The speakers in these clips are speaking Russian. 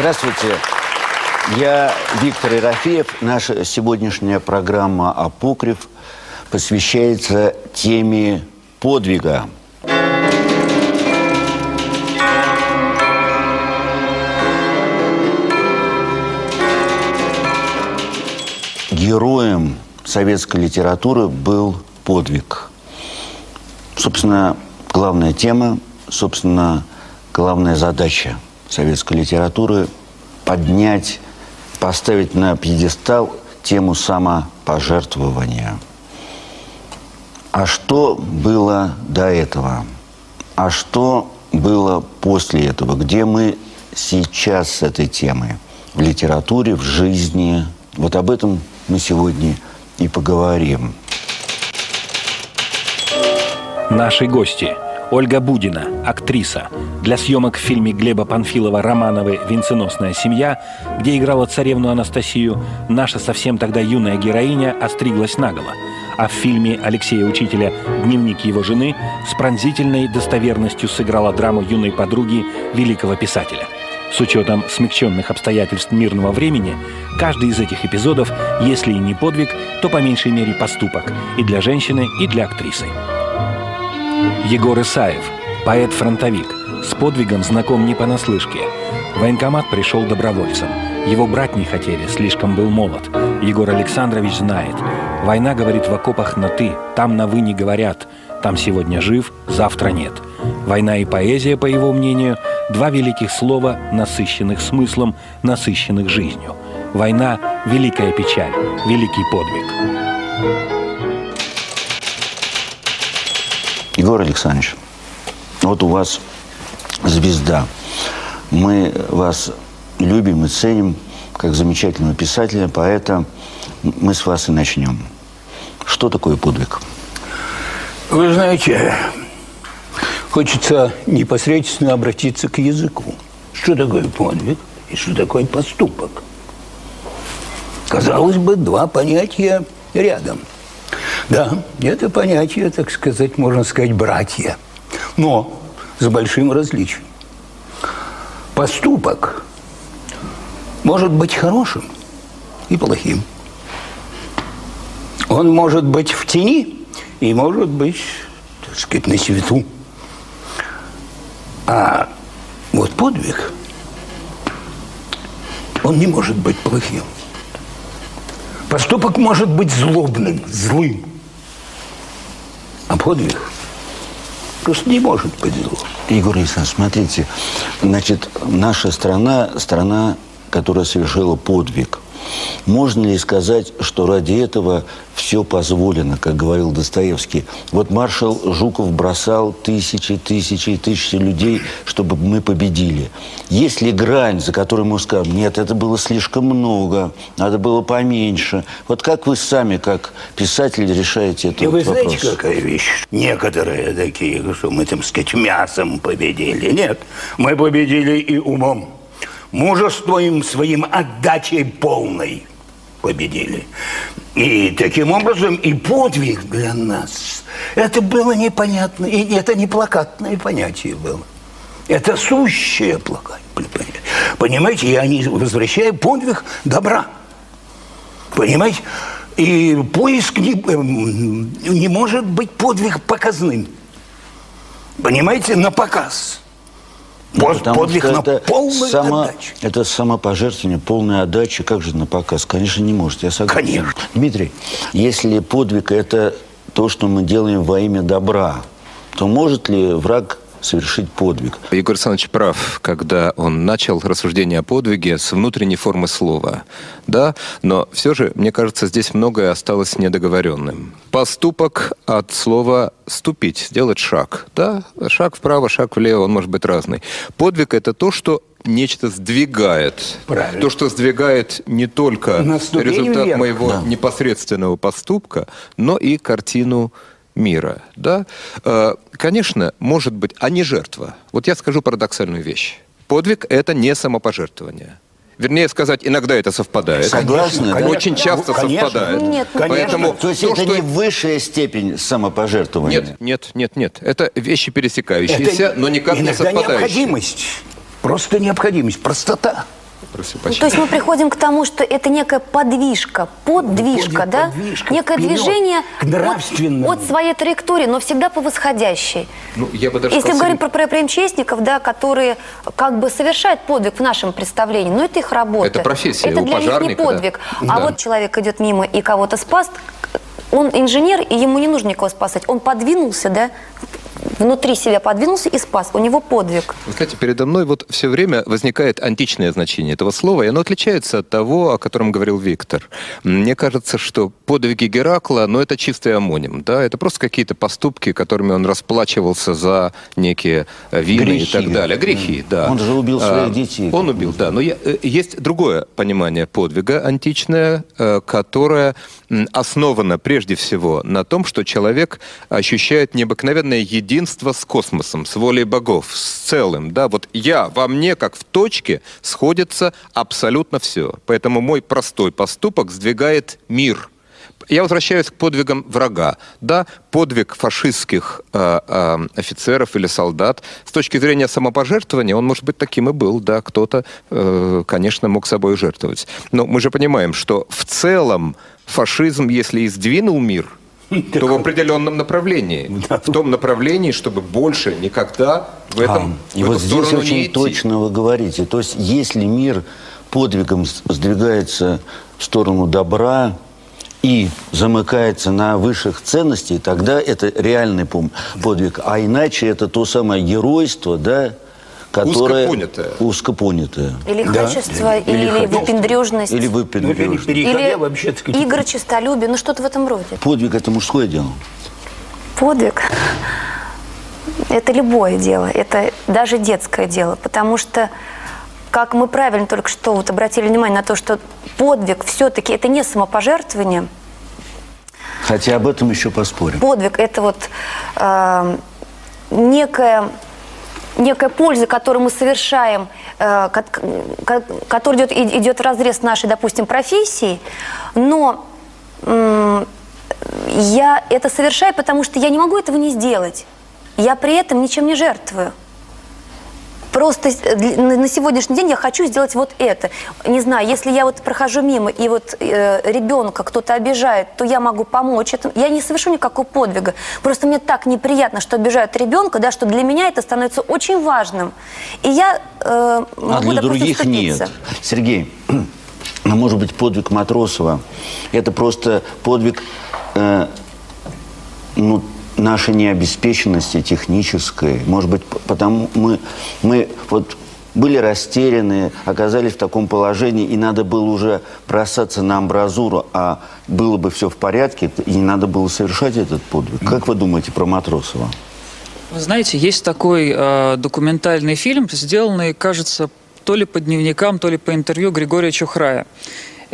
Здравствуйте. Я Виктор Ерофеев. Наша сегодняшняя программа «Апокриф» посвящается теме подвига. Героем советской литературы был подвиг. Собственно, главная тема, собственно, главная задача советской литературы – поднять, поставить на пьедестал тему самопожертвования. А что было до этого? А что было после этого? Где мы сейчас с этой темой? В литературе, в жизни. Вот об этом мы сегодня и поговорим. Наши гости. Ольга Будина, актриса. Для съемок в фильме Глеба Панфилова «Романовы. Венценосная семья», где играла царевну Анастасию, наша совсем тогда юная героиня остриглась наголо. А в фильме Алексея Учителя «Дневник его жены» с пронзительной достоверностью сыграла драму юной подруги великого писателя. С учетом смягченных обстоятельств мирного времени, каждый из этих эпизодов, если и не подвиг, то по меньшей мере поступок и для женщины, и для актрисы. Егор Исаев, поэт-фронтовик, с подвигом знаком не понаслышке. Военкомат пришел добровольцем. Его брать не хотели, слишком был молод. Егор Александрович знает. Война говорит в окопах на «ты», там на «вы» не говорят. Там сегодня жив, завтра нет. Война и поэзия, по его мнению, два великих слова, насыщенных смыслом, насыщенных жизнью. Война – великая печаль, великий подвиг. Егор Александрович, вот у вас звезда. Мы вас любим и ценим как замечательного писателя, поэта. Мы с вас и начнем. Что такое подвиг? Вы знаете, хочется непосредственно обратиться к языку. Что такое подвиг и что такое поступок? Казалось бы, два понятия рядом – да, это понятие, так сказать, можно сказать, братья. Но с большим различием. Поступок может быть хорошим и плохим. Он может быть в тени и может быть, так сказать, на свету. А вот подвиг, он не может быть плохим. Поступок может быть злобным, злым. Подвиг просто не может быть зло. Егор Александрович, смотрите, значит, наша страна, страна, которая совершила подвиг – можно ли сказать, что ради этого все позволено, как говорил Достоевский? Вот маршал Жуков бросал тысячи, тысячи и тысячи людей, чтобы мы победили. Есть ли грань, за которой мы скажем, нет, это было слишком много, надо было поменьше. Вот как вы сами, как писатель, решаете этот И вы вопрос? знаете, какая вещь? Некоторые такие, что мы, там сказать, мясом победили. Нет, мы победили и умом мужеством своим отдачей полной победили. И таким образом и подвиг для нас, это было непонятно, и это не плакатное понятие было. Это сущее плакать. Понимаете, я не возвращаю подвиг добра. Понимаете? И поиск не, эм, не может быть подвиг показным. Понимаете, на показ. Ну, подвиг на это полную само, отдачу. Это самопожертвование, полная отдача. Как же на показ? Конечно, не может. Я согласен. Конечно. Дмитрий, если подвиг – это то, что мы делаем во имя добра, то может ли враг совершить подвиг. Егор Александрович прав, когда он начал рассуждение о подвиге с внутренней формы слова. Да, но все же, мне кажется, здесь многое осталось недоговоренным. Поступок от слова «ступить», сделать шаг. Да, шаг вправо, шаг влево, он может быть разный. Подвиг – это то, что нечто сдвигает. Правильно. То, что сдвигает не только результат вверх. моего да. непосредственного поступка, но и картину мира, да, э, конечно, может быть, а не жертва. Вот я скажу парадоксальную вещь. Подвиг – это не самопожертвование. Вернее сказать, иногда это совпадает. Согласна. Конечно, Очень часто конечно. совпадает. Нет, конечно. Поэтому то есть то, это что... не высшая степень самопожертвования? Нет, нет, нет, нет. Это вещи пересекающиеся, это но никак не совпадающие. необходимость. Просто необходимость, простота. Прошу Ну, то есть мы приходим к тому, что это некая подвижка, подвижка, Подвиг, да? подвижка Некое вперед, движение от, от своей траектории, но всегда по восходящей. Ну, я бы даже Если мы сказал, говорим про, про МЧСников, да, которые как бы совершают подвиг в нашем представлении, но это их работа. Это профессия, Это у для них не пожарника, да. подвиг. А Да. вот человек идет мимо и кого-то спас, он инженер, и ему не нужно никого спасать. Он подвинулся, да, внутри себя подвинулся и спас. У него подвиг. Вы знаете, передо мной вот все время возникает античное значение этого слова, и оно отличается от того, о котором говорил Виктор. Мне кажется, что подвиги Геракла, ну, это чистый амоним, да, это просто какие-то поступки, которыми он расплачивался за некие э, вины и Грехи. так далее. Грехи, да. Он же убил А, своих детей. Он убил, да. Но я- э, есть другое понимание подвига античное, э, которое основано прежде всего на том, что человек ощущает необыкновенное единство с космосом, с волей богов, с целым. Да? Вот я, во мне, как в точке, сходится абсолютно все. Поэтому мой простой поступок сдвигает мир. Я возвращаюсь к подвигам врага. Да, подвиг фашистских э, э, офицеров или солдат с точки зрения самопожертвования, он, может быть, таким и был. Да, кто-то, э, конечно, мог собой жертвовать. Но мы же понимаем, что в целом фашизм, если и сдвинул мир, то в определенном направлении. В том направлении, чтобы больше никогда в этом А, и в вот здесь очень точно вы говорите. То есть, если мир подвигом сдвигается в сторону добра и замыкается на высших ценностей, тогда это реальный подвиг. А иначе это то самое геройство, да, которое... Узкопонятое. Узкопонятое. Или Да. качество, или, Или качество. выпендрежность. Или Ну, выпендрежность. переходя Или вообще, сказать, игры честолюбия, ну что-то в этом роде. Подвиг – это мужское дело. Подвиг – это любое дело, это даже детское дело, потому что, как мы правильно только что вот обратили внимание на то, что подвиг все-таки это не самопожертвование, Хотя об этом еще поспорим. подвиг – это вот э, некая, некая польза, которую мы совершаем, э, ко- ко- которая идет, идет в разрез нашей, допустим, профессии, но я это совершаю, потому что я не могу этого не сделать. Я при этом ничем не жертвую. Просто для- на сегодняшний день я хочу сделать вот это. Не знаю, если я вот прохожу мимо и вот э, ребенка кто-то обижает, то я могу помочь. Это, я не совершу никакого подвига. Просто мне так неприятно, что обижают ребенка, да, что для меня это становится очень важным. И я э, могу, А для допустим, других вступиться. нет. Сергей, а может быть подвиг Матросова – это просто подвиг э, ну, нашей необеспеченности технической. Может быть, потому мы, мы вот были растеряны, оказались в таком положении, и надо было уже бросаться на амбразуру, а было бы все в порядке, и не надо было совершать этот подвиг. Как вы думаете про Матросова? Вы знаете, есть такой э, документальный фильм, сделанный, кажется, то ли по дневникам, то ли по интервью Григория Чухрая.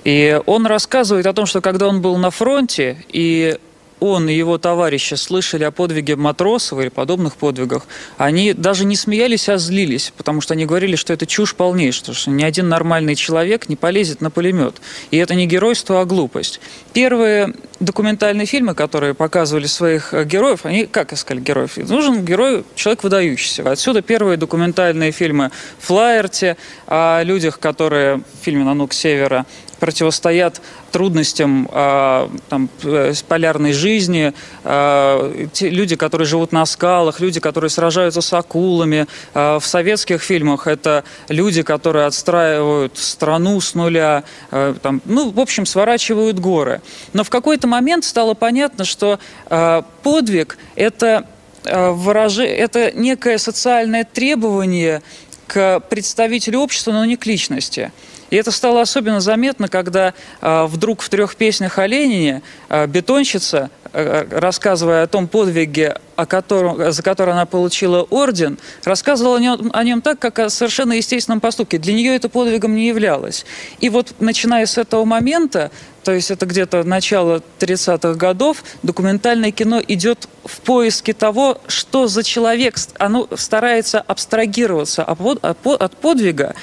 И он рассказывает о том, что когда он был на фронте, и он и его товарищи слышали о подвиге Матросова или подобных подвигах, они даже не смеялись, а злились, потому что они говорили, что это чушь полнейшая, что ни один нормальный человек не полезет на пулемет. И это не геройство, а глупость. Первые документальные фильмы, которые показывали своих э, героев, они как искали героев? Нужен герой, человек выдающийся. Отсюда первые документальные фильмы «Флаерти», о людях, которые в фильме «Нанук Севера» противостоят трудностям а, там, э, с полярной жизни, а, те люди, которые живут на скалах, люди, которые сражаются с акулами. А, в советских фильмах это люди, которые отстраивают страну с нуля, а, там, ну, в общем, сворачивают горы. Но в какой-то момент стало понятно, что а, подвиг – это а, выраж... это некое социальное требование к представителю общества, но не к личности. И это стало особенно заметно, когда а, вдруг в трех песнях о Ленине а, бетонщица, а, рассказывая о том подвиге, о котором, за который она получила орден, рассказывала о нем, о нем так, как о совершенно естественном поступке. Для нее это подвигом не являлось. И вот начиная с этого момента, то есть это где-то начало 30-х годов, документальное кино идет в поиске того, что за человек. Оно старается абстрагироваться от подвига,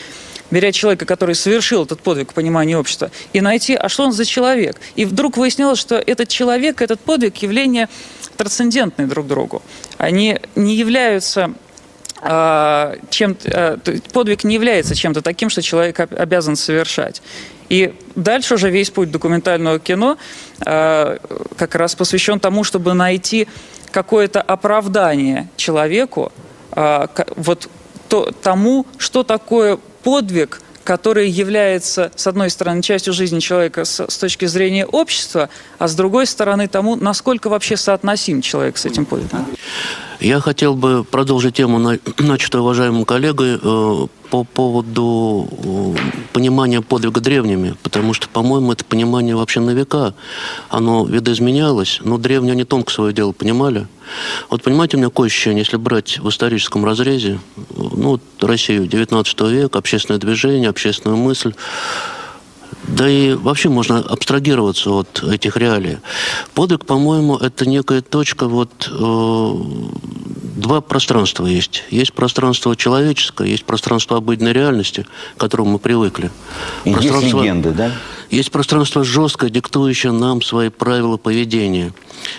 беря человека, который совершил этот подвиг в понимании общества, и найти, а что он за человек. И вдруг выяснилось, что этот человек, этот подвиг, явление трансцендентные друг другу. Они не являются а, чем а, подвиг не является чем-то таким, что человек обязан совершать. И дальше уже весь путь документального кино а, как раз посвящен тому, чтобы найти какое-то оправдание человеку, вот то, тому, что такое подвиг который является, с одной стороны, частью жизни человека с, с точки зрения общества, а с другой стороны тому, насколько вообще соотносим человек с этим подвигом. Я хотел бы продолжить тему, начатую уважаемым коллегой, э, по поводу э, понимания подвига древними, потому что, по-моему, это понимание вообще на века, оно видоизменялось, но древние не тонко свое дело понимали. Вот понимаете, у меня какое ощущение, если брать в историческом разрезе, ну, Россию 19 века, общественное движение, общественную мысль, да и вообще можно абстрагироваться от этих реалий. Подвиг, по-моему, это некая точка, вот э, два пространства есть. Есть пространство человеческое, есть пространство обыденной реальности, к которому мы привыкли. И есть легенды, да? Есть пространство жесткое, диктующее нам свои правила поведения.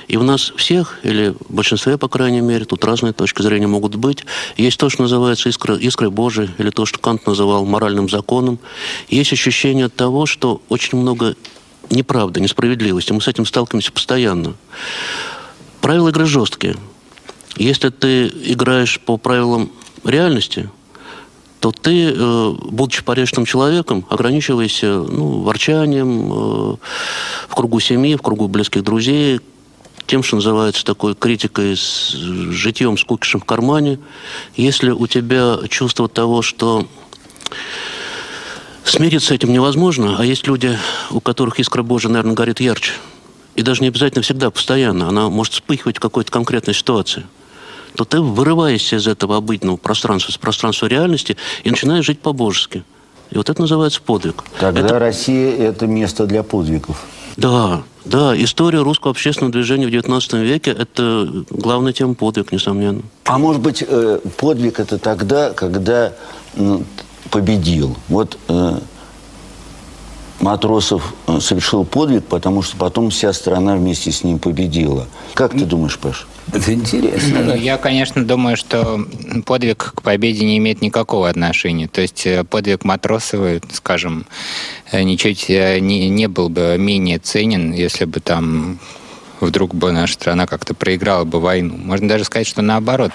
И в нас всех, или в большинстве, по крайней мере, тут разные точки зрения могут быть, есть то, что называется искра, искрой Божией, или то, что Кант называл моральным законом. Есть ощущение того, что очень много неправды, несправедливости. Мы с этим сталкиваемся постоянно. Правила игры жесткие. Если ты играешь по правилам реальности – то ты, э, будучи порядочным человеком, ограничивайся ну, ворчанием э, в кругу семьи, в кругу близких друзей, тем, что называется такой критикой с житьем, с кукишем в кармане. Если у тебя чувство того, что смириться с этим невозможно, а есть люди, у которых искра Божия, наверное, горит ярче, и даже не обязательно всегда, постоянно, она может вспыхивать в какой-то конкретной ситуации – то ты вырываешься из этого обыденного пространства, с пространства реальности и начинаешь жить по-божески. И вот это называется подвиг. Тогда это... Россия – это место для подвигов. Да, да, история русского общественного движения в XIX веке – это главная тема подвиг, несомненно. А может быть, э, подвиг – это тогда, когда ну, победил. Вот э, Матросов э, совершил подвиг, потому что потом вся страна вместе с ним победила. Как ты думаешь, Паш? Это интересно. Ну, я, конечно, думаю, что подвиг к победе не имеет никакого отношения. То есть э, подвиг Матросова, скажем, э, ничуть не, не был бы менее ценен, если бы там вдруг бы наша страна как-то проиграла бы войну. Можно даже сказать, что наоборот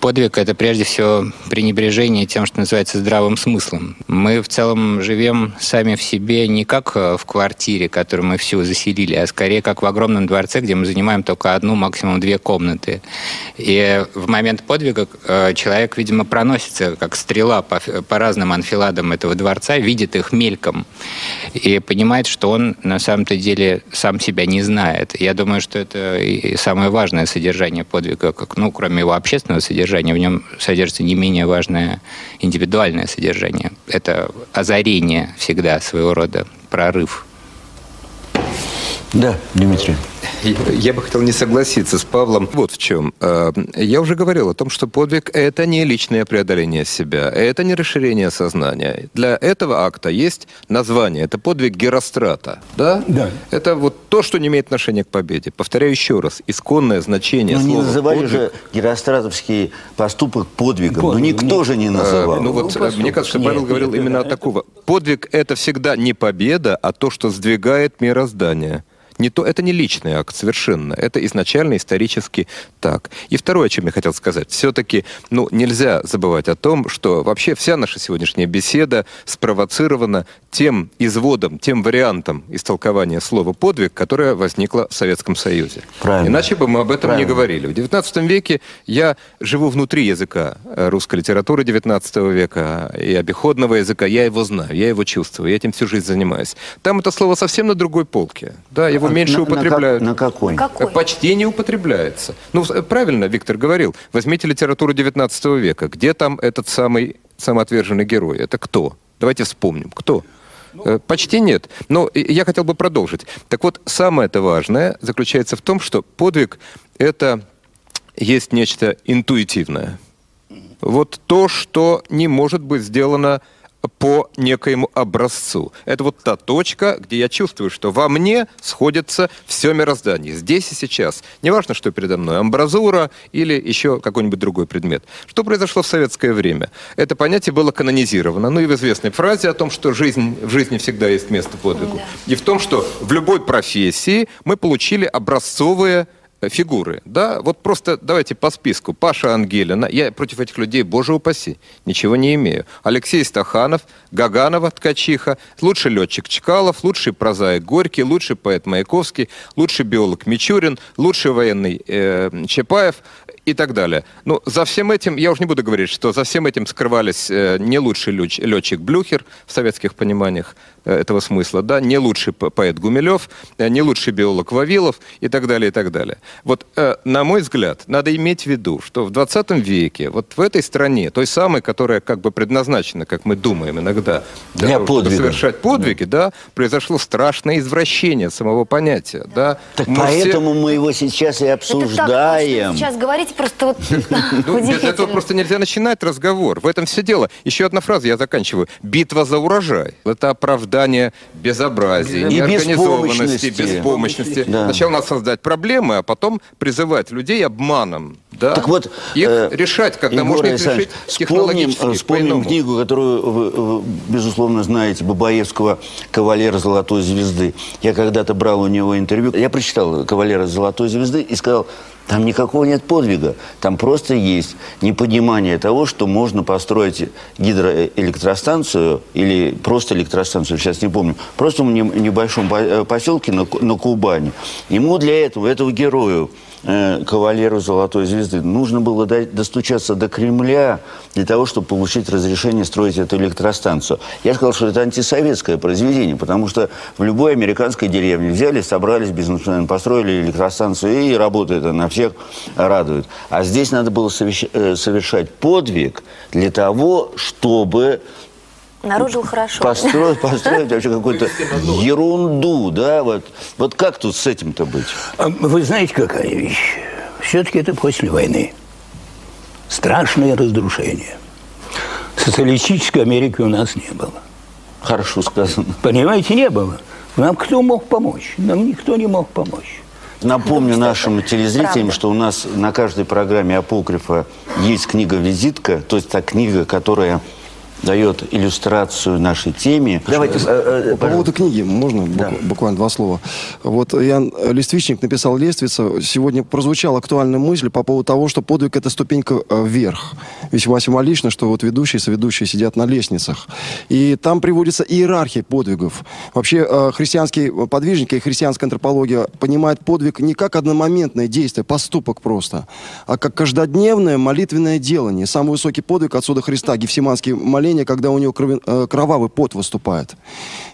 подвиг – это прежде всего пренебрежение тем, что называется здравым смыслом. Мы в целом живем сами в себе не как э, в квартире, которую мы всю заселили, а скорее как в огромном дворце, где мы занимаем только одну, максимум две комнаты. И в момент подвига э, человек, видимо, проносится как стрела по, по разным анфиладам этого дворца, видит их мельком и понимает, что он на самом-то деле сам себя не знает. Я думаю, что это и самое важное содержание подвига, как, ну, кроме его общественного содержания, содержание, в нем содержится не менее важное индивидуальное содержание. Это озарение всегда своего рода, прорыв. Да, Дмитрий. Я бы хотел не согласиться с Павлом. Вот в чем. Э, я уже говорил о том, что подвиг – это не личное преодоление себя, это не расширение сознания. Для этого акта есть название. Это подвиг Герострата. Да? Да. Это вот то, что не имеет отношения к победе. Повторяю еще раз. Исконное значение Но ну, слова не называли подвиг... же геростратовский поступок подвигом. Подвиг. Ну, никто не... же не называл. А, ну, вот, ну, мне кажется, Павел нет, говорил нет, именно нет, такого. Подвиг – это всегда не победа, а то, что сдвигает мироздание не то, это не личный акт совершенно. Это изначально исторически так. И второе, о чем я хотел сказать. Все-таки ну, нельзя забывать о том, что вообще вся наша сегодняшняя беседа спровоцирована тем изводом, тем вариантом истолкования слова «подвиг», которое возникло в Советском Союзе. Правильно. Иначе бы мы об этом Правильно. не говорили. В XIX веке я живу внутри языка э, русской литературы XIX века и обиходного языка. Я его знаю, я его чувствую, я этим всю жизнь занимаюсь. Там это слово совсем на другой полке. Да, его его меньше на, употребляют. На, какой? какой? Почти не употребляется. Ну, правильно Виктор говорил. Возьмите литературу 19 века. Где там этот самый самоотверженный герой? Это кто? Давайте вспомним. Кто? Ну, Почти нет. Но я хотел бы продолжить. Так вот, самое это важное заключается в том, что подвиг – это есть нечто интуитивное. Вот то, что не может быть сделано по некоему образцу. Это вот та точка, где я чувствую, что во мне сходится все мироздание. Здесь и сейчас. Неважно, что передо мной, амбразура или еще какой-нибудь другой предмет. Что произошло в советское время? Это понятие было канонизировано. Ну и в известной фразе о том, что жизнь, в жизни всегда есть место подвигу. И в том, что в любой профессии мы получили образцовые фигуры, да, вот просто давайте по списку. Паша Ангелина, я против этих людей, боже упаси, ничего не имею. Алексей Стаханов, Гаганова, Ткачиха, лучший летчик Чкалов, лучший прозаик Горький, лучший поэт Маяковский, лучший биолог Мичурин, лучший военный э, Чапаев и так далее. Ну, за всем этим, я уже не буду говорить, что за всем этим скрывались э, не лучший летчик Блюхер в советских пониманиях этого смысла, да, не лучший поэт Гумилев, э, не лучший биолог Вавилов и так далее, и так далее. Вот, э, на мой взгляд, надо иметь в виду, что в 20 веке, вот в этой стране, той самой, которая как бы предназначена, как мы думаем иногда, для, для того, подвига. совершать подвиги, да. да, произошло страшное извращение самого понятия, да. Так мы поэтому все... мы его сейчас и обсуждаем. Так, сейчас говорите просто вот ну, Без этого просто нельзя начинать разговор. В этом все дело. Еще одна фраза, я заканчиваю. Битва за урожай. Это оправдание безобразия, неорганизованности, беспомощности. Да. Сначала надо создать проблемы, а потом призывать людей обманом. Да? Так вот, их э, решать, когда Егор можно их решить вспомним, вспомним книгу, которую вы, вы, безусловно, знаете, Бабаевского «Кавалера Золотой Звезды». Я когда-то брал у него интервью. Я прочитал «Кавалера Золотой Звезды» и сказал, там никакого нет подвига. Там просто есть непонимание того, что можно построить гидроэлектростанцию или просто электростанцию, сейчас не помню, просто в небольшом э, поселке на, Кубани. Ему для этого, этого герою, э, кавалеру Золотой Звезды, нужно было достучаться до Кремля для того, чтобы получить разрешение строить эту электростанцию. Я сказал, что это антисоветское произведение, потому что в любой американской деревне взяли, собрались бизнесмены, построили электростанцию, и работает она всех радует. А здесь надо было э, совершать подвиг для того, чтобы Наружил хорошо. Построить, построить вообще какую-то ерунду, да? Вот, вот как тут с этим-то быть? А вы знаете, какая вещь? Все-таки это после войны. Страшное разрушение. Социалистической Америки у нас не было. Хорошо сказано. Понимаете, не было. Нам кто мог помочь? Нам никто не мог помочь. Напомню нашим телезрителям, что у нас на каждой программе «Апокрифа» есть книга-визитка, то есть та книга, которая дает иллюстрацию нашей теме. Давайте. Э, э, по поводу книги, можно да. буквально два слова? Вот Ян Листвичник написал «Лествица». Сегодня прозвучала актуальная мысль по поводу того, что подвиг – это ступенька э, вверх. Весьма символично, что вот ведущие и соведущие сидят на лестницах. И там приводится иерархия подвигов. Вообще христианские подвижники и христианская антропология понимают подвиг не как одномоментное действие, поступок просто, а как каждодневное молитвенное делание. Самый высокий подвиг отсюда Христа, Гефсиманский моление давление, когда у него крови, э, кровавый пот выступает.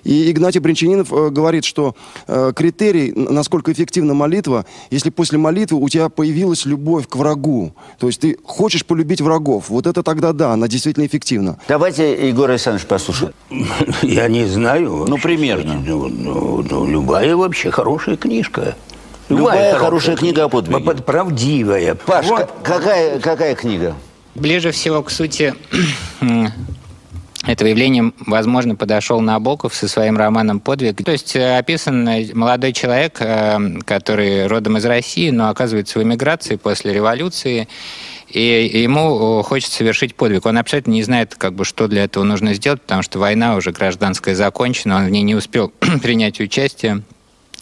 И Игнатий Бринчанинов э, говорит, что э, критерий, насколько эффективна молитва, если после молитвы у тебя появилась любовь к врагу. То есть ты хочешь полюбить врагов. Вот это тогда да, она действительно эффективна. Давайте Егор Александрович послушаем. Я не знаю. Ну, примерно. Ну, ну, ну, любая вообще хорошая книжка. Любая, хорошая, хорошая книга о подвиге. Правдивая. Паш, вот. какая, какая книга? Ближе всего к сути этого явления, возможно, подошел Набоков со своим романом «Подвиг». То есть э, описан молодой человек, э, который родом из России, но оказывается в эмиграции после революции, и ему хочется совершить подвиг. Он абсолютно не знает, как бы, что для этого нужно сделать, потому что война уже гражданская закончена, он в ней не успел принять участие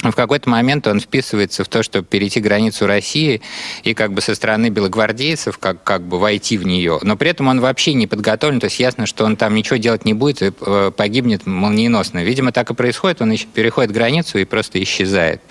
в какой-то момент он вписывается в то, чтобы перейти границу России и как бы со стороны белогвардейцев как, как бы войти в нее. Но при этом он вообще не подготовлен, то есть ясно, что он там ничего делать не будет и э, погибнет молниеносно. Видимо, так и происходит, он переходит границу и просто исчезает.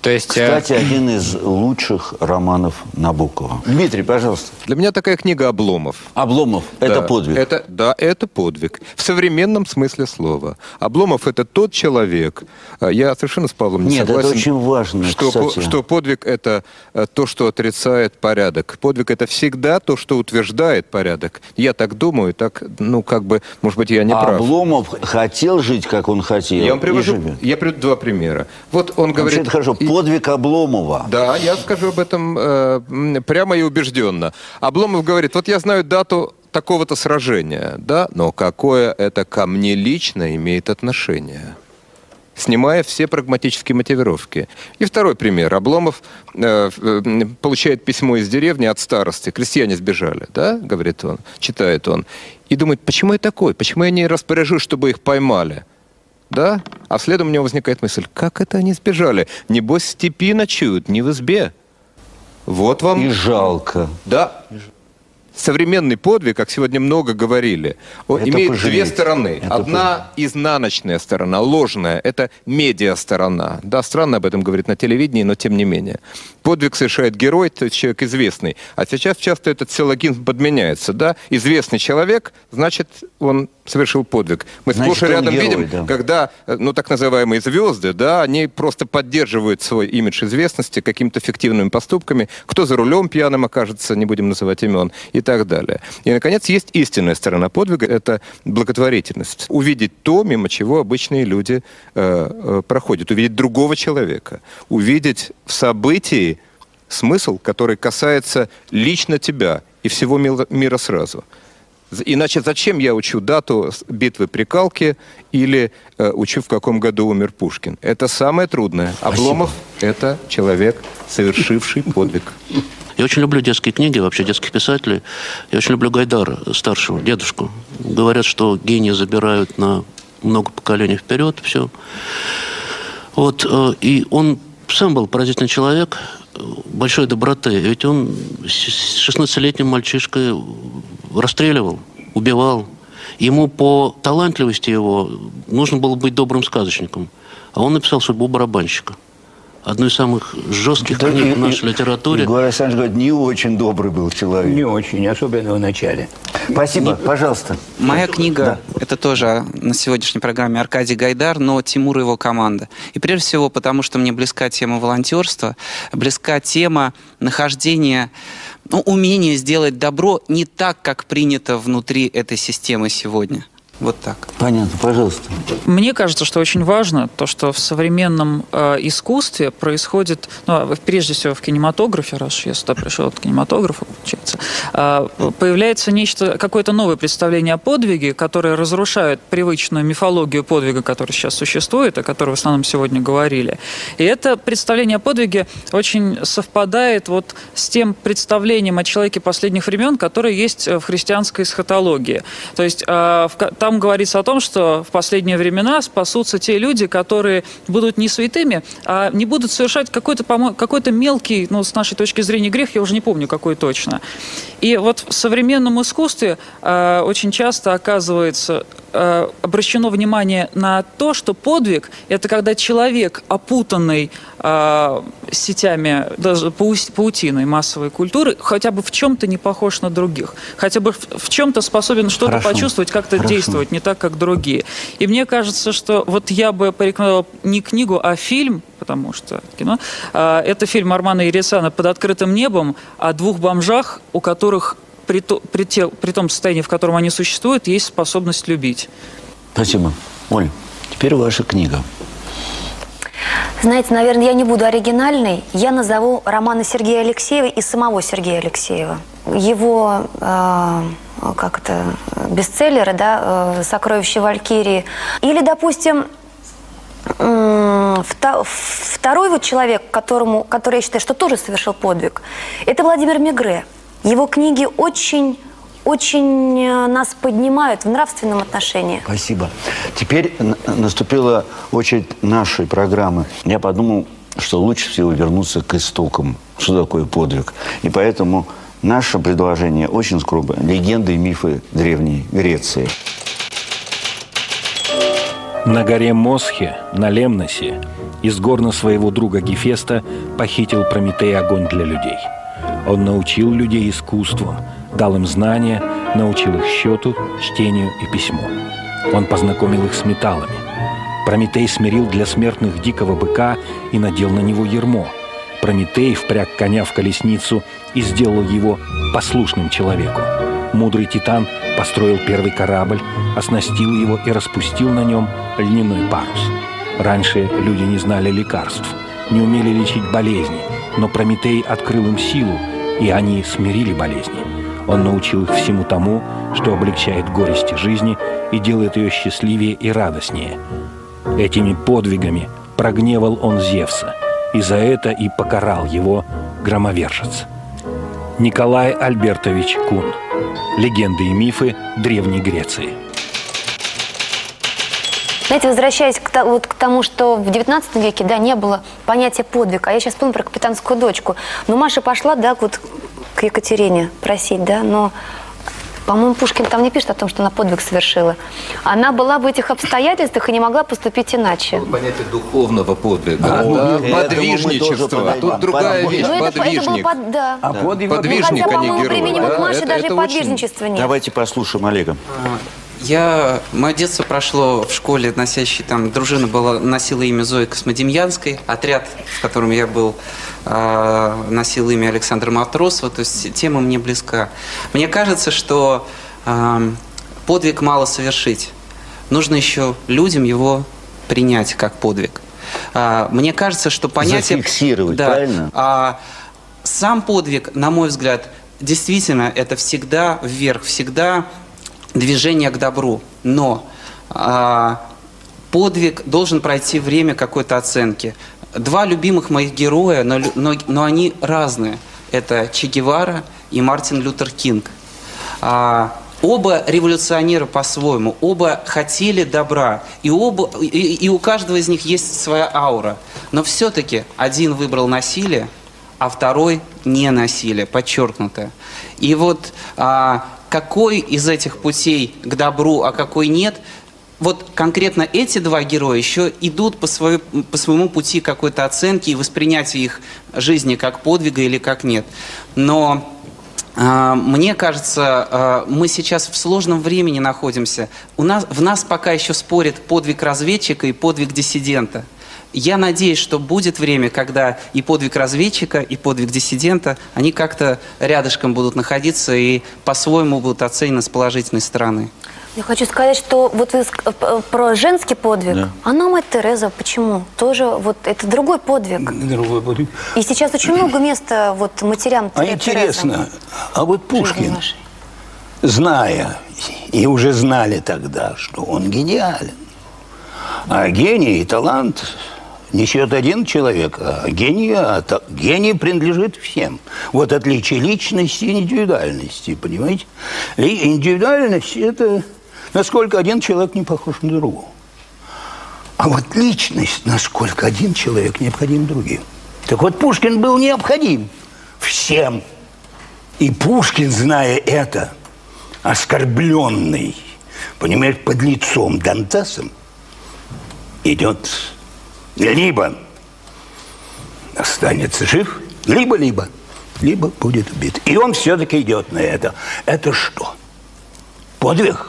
То есть, э, Кстати, один из лучших романов Набокова. Дмитрий, пожалуйста. Для меня такая книга «Обломов». «Обломов» — это подвиг? Это, да, это подвиг. В современном смысле слова. Обломов — это тот человек, э, я совершенно с Павлом не Нет, согласен. это очень важно, что, кстати. что подвиг – это э, то, что отрицает порядок. Подвиг – это всегда то, что утверждает порядок. Я так думаю, так, ну, как бы, может быть, я не а прав. Обломов хотел жить, как он хотел, Я вам привожу, я приведу два примера. Вот он говорит... Это хорошо, подвиг Обломова. Да, я скажу об этом э, прямо и убежденно. Обломов говорит, вот я знаю дату такого-то сражения, да, но какое это ко мне лично имеет отношение? Снимая все прагматические мотивировки. И второй пример. Обломов э, э, получает письмо из деревни от старости. Крестьяне сбежали, да, говорит он, читает он. И думает, почему я такой? Почему я не распоряжусь, чтобы их поймали? Да? А следом у него возникает мысль, как это они сбежали? Небось, в степи ночуют, не в избе. Вот вам... И жалко. Да современный подвиг, как сегодня много говорили, он это имеет пожалеть. две стороны. Это Одна пожалеть. изнаночная сторона, ложная, это медиа-сторона. Да, странно об этом говорить на телевидении, но тем не менее. Подвиг совершает герой, то есть человек известный. А сейчас часто этот силлогизм подменяется. Да? Известный человек, значит, он совершил подвиг. Мы Значит, сплошь и рядом герой, видим, да. когда, э, ну, так называемые звезды, да, они просто поддерживают свой имидж известности какими-то фиктивными поступками. Кто за рулем пьяным окажется, не будем называть имен, и так далее. И, наконец, есть истинная сторона подвига, это благотворительность. Увидеть то, мимо чего обычные люди э, э, проходят. Увидеть другого человека. Увидеть в событии смысл, который касается лично тебя и всего мира сразу. Иначе зачем я учу дату битвы при Калке или э, учу, в каком году умер Пушкин? Это самое трудное. Обломов – это человек, совершивший подвиг. Я очень люблю детские книги, вообще детских писателей. Я очень люблю Гайдара, старшего, дедушку. Говорят, что гении забирают на много поколений вперед, все. Вот, э, и он сам был поразительный человек, большой доброты. Ведь он с 16-летним мальчишкой расстреливал, убивал. Ему по талантливости его нужно было быть добрым сказочником. А он написал судьбу барабанщика одну из самых жестких да, книг и, в нашей литературе. Егор Александрович говорит, не очень добрый был человек. Не очень, особенно в начале. Спасибо, не, пожалуйста. Моя книга, да. это тоже на сегодняшней программе Аркадий Гайдар, но Тимур и его команда. И прежде всего потому, что мне близка тема волонтерства, близка тема нахождения ну, умение сделать добро не так, как принято внутри этой системы сегодня. Вот так. Понятно, пожалуйста. Мне кажется, что очень важно то, что в современном э, искусстве происходит, ну, а прежде всего в кинематографе, раз я сюда пришел от кинематографа, получается, э, появляется нечто, какое-то новое представление о подвиге, которое разрушает привычную мифологию подвига, которая сейчас существует, о которой в основном сегодня говорили. И это представление о подвиге очень совпадает вот с тем представлением о человеке последних времен, которое есть в христианской эсхатологии. То есть э, в там говорится о том, что в последние времена спасутся те люди, которые будут не святыми, а не будут совершать какой-то какой мелкий, ну, с нашей точки зрения, грех, я уже не помню, какой точно. И вот в современном искусстве э, очень часто оказывается э, обращено внимание на то, что подвиг – это когда человек, опутанный э, сетями, даже паутиной массовой культуры, хотя бы в чем-то не похож на других, хотя бы в чем-то способен что-то почувствовать, как-то действовать не так, как другие. И мне кажется, что вот я бы порекомендовал не книгу, а фильм, потому что кино. Э, это фильм Армана Ирисана «Под открытым небом» о двух бомжах, у которых при, то, при, те, при том состоянии, в котором они существуют, есть способность любить. Спасибо. Оль, теперь ваша книга. Знаете, наверное, я не буду оригинальной. Я назову романы Сергея Алексеева и самого Сергея Алексеева. Его, э, как это, бестселлеры, да, э, «Сокровища Валькирии». Или, допустим, второй вот человек, которому, который я считаю, что тоже совершил подвиг, это Владимир Мегре. Его книги очень очень э, нас поднимают в нравственном отношении. Спасибо. Теперь наступила очередь нашей программы. Я подумал, что лучше всего вернуться к истокам. Что такое подвиг? И поэтому наше предложение очень скромное. Легенды и мифы Древней Греции. На горе Мосхе, на Лемносе, из горна своего друга Гефеста похитил Прометей огонь для людей – он научил людей искусству, дал им знания, научил их счету, чтению и письму. Он познакомил их с металлами. Прометей смирил для смертных дикого быка и надел на него ермо. Прометей впряг коня в колесницу и сделал его послушным человеку. Мудрый Титан построил первый корабль, оснастил его и распустил на нем льняной парус. Раньше люди не знали лекарств, не умели лечить болезни, но Прометей открыл им силу, и они смирили болезни. Он научил их всему тому, что облегчает горести жизни и делает ее счастливее и радостнее. Этими подвигами прогневал он Зевса, и за это и покарал его громовержец. Николай Альбертович Кун. Легенды и мифы Древней Греции. Знаете, возвращаясь к, вот, к тому, что в 19 веке, да, не было понятия подвиг, а я сейчас помню про капитанскую дочку. Но Маша пошла, да, вот к Екатерине просить, да, но по-моему, Пушкин там не пишет о том, что она подвиг совершила. Она была в этих обстоятельствах и не могла поступить иначе. Понятие духовного подвига, А, да, подвижничество. Тут другая вещь, Ну, это, это было подвижник. под, да. А подвиг Подвижник, ну, хотя, а не по-моему, герой. времени да, вот Маши это- даже это и очень- подвижничества нет. Давайте послушаем Олега. Я, мое детство прошло в школе, носящей там, дружина была, носила имя Зои Космодемьянской, отряд, в котором я был, э, носил имя Александра Матросова, то есть тема мне близка. Мне кажется, что э, подвиг мало совершить, нужно еще людям его принять как подвиг. А, мне кажется, что понятие... Зафиксировать, Да. правильно? А сам подвиг, на мой взгляд, действительно, это всегда вверх, всегда движение к добру. Но а, подвиг должен пройти время какой-то оценки. Два любимых моих героя, но, но, но они разные. Это Че Гевара и Мартин Лютер Кинг. А, Оба революционера по-своему, оба хотели добра, и, оба, и, и у каждого из них есть своя аура. Но все-таки один выбрал насилие, а второй не насилие, подчеркнуто. И вот а, какой из этих путей к добру, а какой нет, вот конкретно эти два героя еще идут по, свою, по своему пути какой-то оценки и воспринятия их жизни как подвига или как нет. Но а, мне кажется, а, мы сейчас в сложном времени находимся. У нас, в нас пока еще спорит подвиг разведчика и подвиг диссидента. Я надеюсь, что будет время, когда и подвиг разведчика, и подвиг диссидента, они как-то рядышком будут находиться и по-своему будут оценены с положительной стороны. Я хочу сказать, что вот вы про женский подвиг, Да. а нам мать Тереза, почему? Тоже вот это другой подвиг. Другой подвиг. И сейчас очень много места вот матерям А Тере- интересно, а вот Пушкин, зная, и уже знали тогда, что он гениален, а гений и талант несет один человек, а гений, а гений принадлежит всем. Вот отличие личности и индивидуальности, понимаете? И индивидуальность – это насколько один человек не похож на другого. А вот личность, насколько один человек необходим другим. Так вот, Пушкин был необходим всем. И Пушкин, зная это, оскорбленный, понимаешь, под лицом Дантесом, идет либо останется жив, либо-либо, либо будет убит. И он все-таки идет на это. Это что? Подвиг?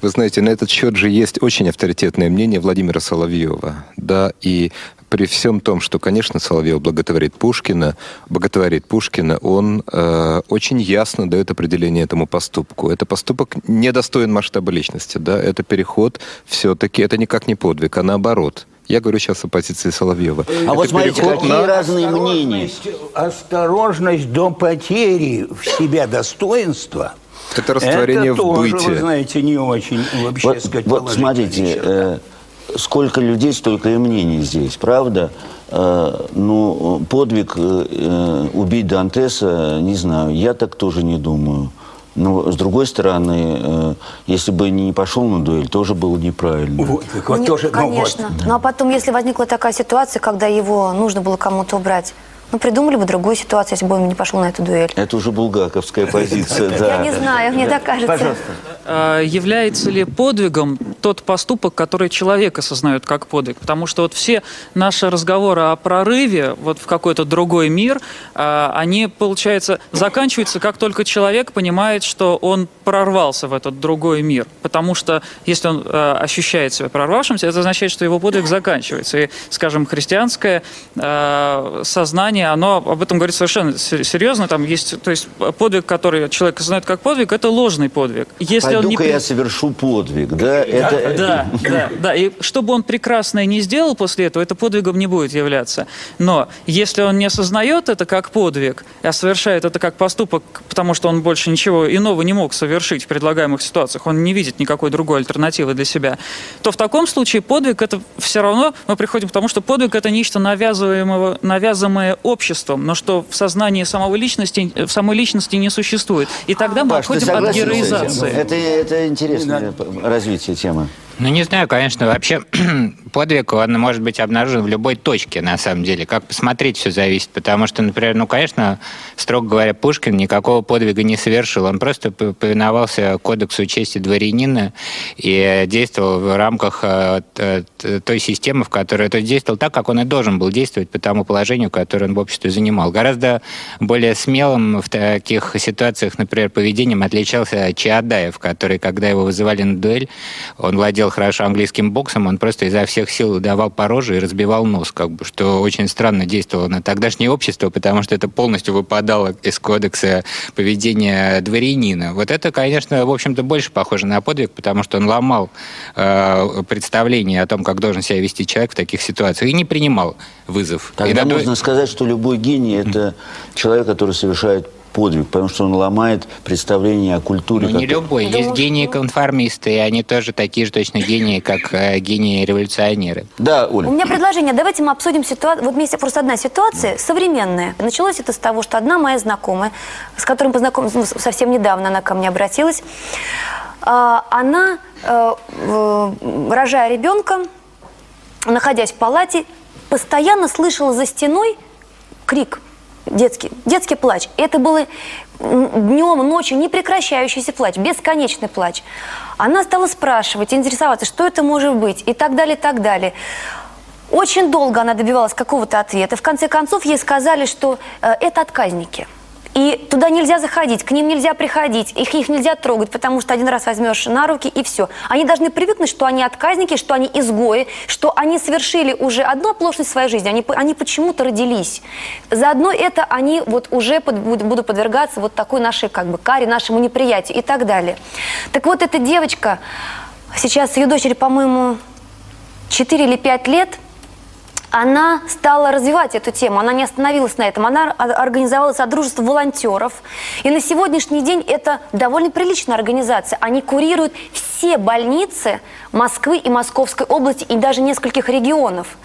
Вы знаете, на этот счет же есть очень авторитетное мнение Владимира Соловьева. Да, и при всем том, что, конечно, Соловьев боготворит Пушкина, боготворит Пушкина, он э, очень ясно дает определение этому поступку. Это поступок недостоин масштаба личности, да, это переход все-таки, это никак не подвиг, а наоборот. Я говорю сейчас о позиции Соловьева. А Это вот смотрите, какие на- разные мнения. Осторожность, до потери в себя достоинства. Это растворение это в тоже, быте. вы знаете, не очень вообще Вот, сказать, вот смотрите, э, сколько людей, столько и мнений здесь, правда? Э, ну, подвиг э, э, убить Дантеса, не знаю, я так тоже не думаю. Но, с другой стороны, э, если бы не пошел на дуэль, тоже было неправильно. Вот, вот Не- тоже, ну вот. конечно. Ну а потом, если возникла такая ситуация, когда его нужно было кому-то убрать, ну придумали бы другую ситуацию, если бы он не пошел на эту дуэль. Это уже булгаковская позиция, да. Я не знаю, мне так кажется. Пожалуйста. А является ли подвигом тот поступок, который человек осознает как подвиг? Потому что вот все наши разговоры о прорыве вот в какой-то другой мир, а, они, получается, заканчиваются, как только человек понимает, что он прорвался в этот другой мир. Потому что если он а, ощущает себя прорвавшимся, это означает, что его подвиг заканчивается. И, скажем, христианское а, сознание, оно об этом говорит совершенно се- серьезно. Там есть, то есть подвиг, который человек осознает как подвиг, это ложный подвиг. Если Пойду-ка он не... я совершу подвиг, да? Это... Да, да, да. И чтобы он прекрасное не сделал после этого, это подвигом не будет являться. Но если он не осознает это как подвиг, а совершает это как поступок, потому что он больше ничего иного не мог совершить в предлагаемых ситуациях, он не видит никакой другой альтернативы для себя, то в таком случае подвиг это все равно мы приходим к тому, что подвиг это нечто навязываемого, навязанное обществом, но что в сознании самого личности, в самой личности не существует. И тогда мы Паш, отходим от героизации. Это, это интересное развитие темы. Ну, не знаю, конечно, вообще подвиг, он может быть обнаружен в любой точке, на самом деле. Как посмотреть, все зависит. Потому что, например, ну, конечно, строго говоря, Пушкин никакого подвига не совершил. Он просто повиновался кодексу чести дворянина и действовал в рамках э, той системы, в которой... То есть действовал так, как он и должен был действовать по тому положению, которое он в обществе занимал. Гораздо более смелым в таких ситуациях, например, поведением отличался Чаадаев, который, когда его вызывали на дуэль, он владел хорошо английским боксом, он просто изо всех сил давал по роже и разбивал нос, как бы, что очень странно действовало на тогдашнее общество, потому что это полностью выпадало из кодекса поведения дворянина. Вот это, конечно, в общем-то, больше похоже на подвиг, потому что он ломал э, представление о том, как должен себя вести человек в таких ситуациях, и не принимал вызов. И Тогда на- можно сказать, что любой гений – это человек, который совершает подвиг, потому что он ломает представление о культуре. Ну, не любой. Есть Думаю, гении-конформисты, и они тоже такие же точно гении, как э, гении-революционеры. Да, У Оля. меня предложение. Давайте мы обсудим ситуацию. Вот есть просто одна ситуация современная. Началось это с того, что одна моя знакомая, с которой познакомилась ну, совсем недавно, она ко мне обратилась. а, Она, э, в- рожая ребенка, находясь в палате, постоянно слышала за стеной крик детский, детский плач. Это было днем, ночью не прекращающийся плач, бесконечный плач. Она стала спрашивать, интересоваться, что это может быть, и так далее, и так далее. Очень долго она добивалась какого-то ответа. В конце концов, ей сказали, что э, это отказники. И туда нельзя заходить, к ним нельзя приходить, их, их нельзя трогать, потому что один раз возьмешь на руки и все. Они должны привыкнуть, что они отказники, что они изгои, что они совершили уже одну оплошность в своей жизни, они, они почему-то родились. Заодно это они вот уже под- буд- будут подвергаться вот такой нашей как бы каре, нашему неприятию и так далее. Так вот, эта девочка, сейчас ее дочери, по-моему, 4 или 5 лет, она стала развивать эту тему, она не остановилась на этом, она организовала Содружество волонтеров. И на сегодняшний день это довольно приличная организация. Они курируют все больницы Москвы и Московской области и даже нескольких регионов.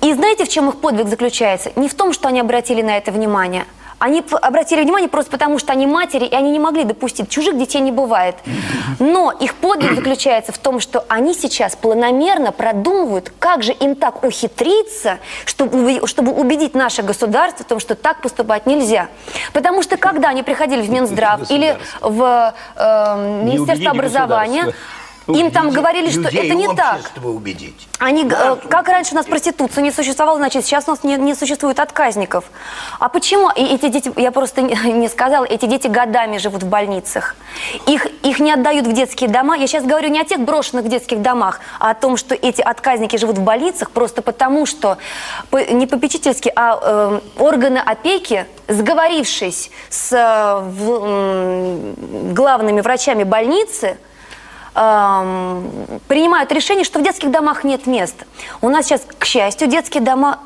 И знаете, в чем их подвиг заключается? Не в том, что они обратили на это внимание, они обратили внимание просто потому, что они матери, и они не могли допустить. Чужих детей не бывает. Но их подвиг заключается в том, что они сейчас планомерно продумывают, как же им так ухитриться, чтобы, чтобы убедить наше государство в том, что так поступать нельзя. Потому что когда они приходили в Минздрав или в э, Министерство образования. Им там говорили, что это не так. убедить. Они, Да, э, как раньше у нас проституция не существовала, значит, сейчас у нас не, не существует отказников. А почему? И эти дети, я просто не, сказала, эти дети годами живут в больницах. Их, их не отдают в детские дома. Я сейчас говорю не о тех брошенных детских домах, а о том, что эти отказники живут в больницах просто потому, что не попечительски, а э, органы опеки, сговорившись с э, в- м, главными врачами больницы, эм, принимают решение, что в детских домах нет места. У нас сейчас, к счастью, детские дома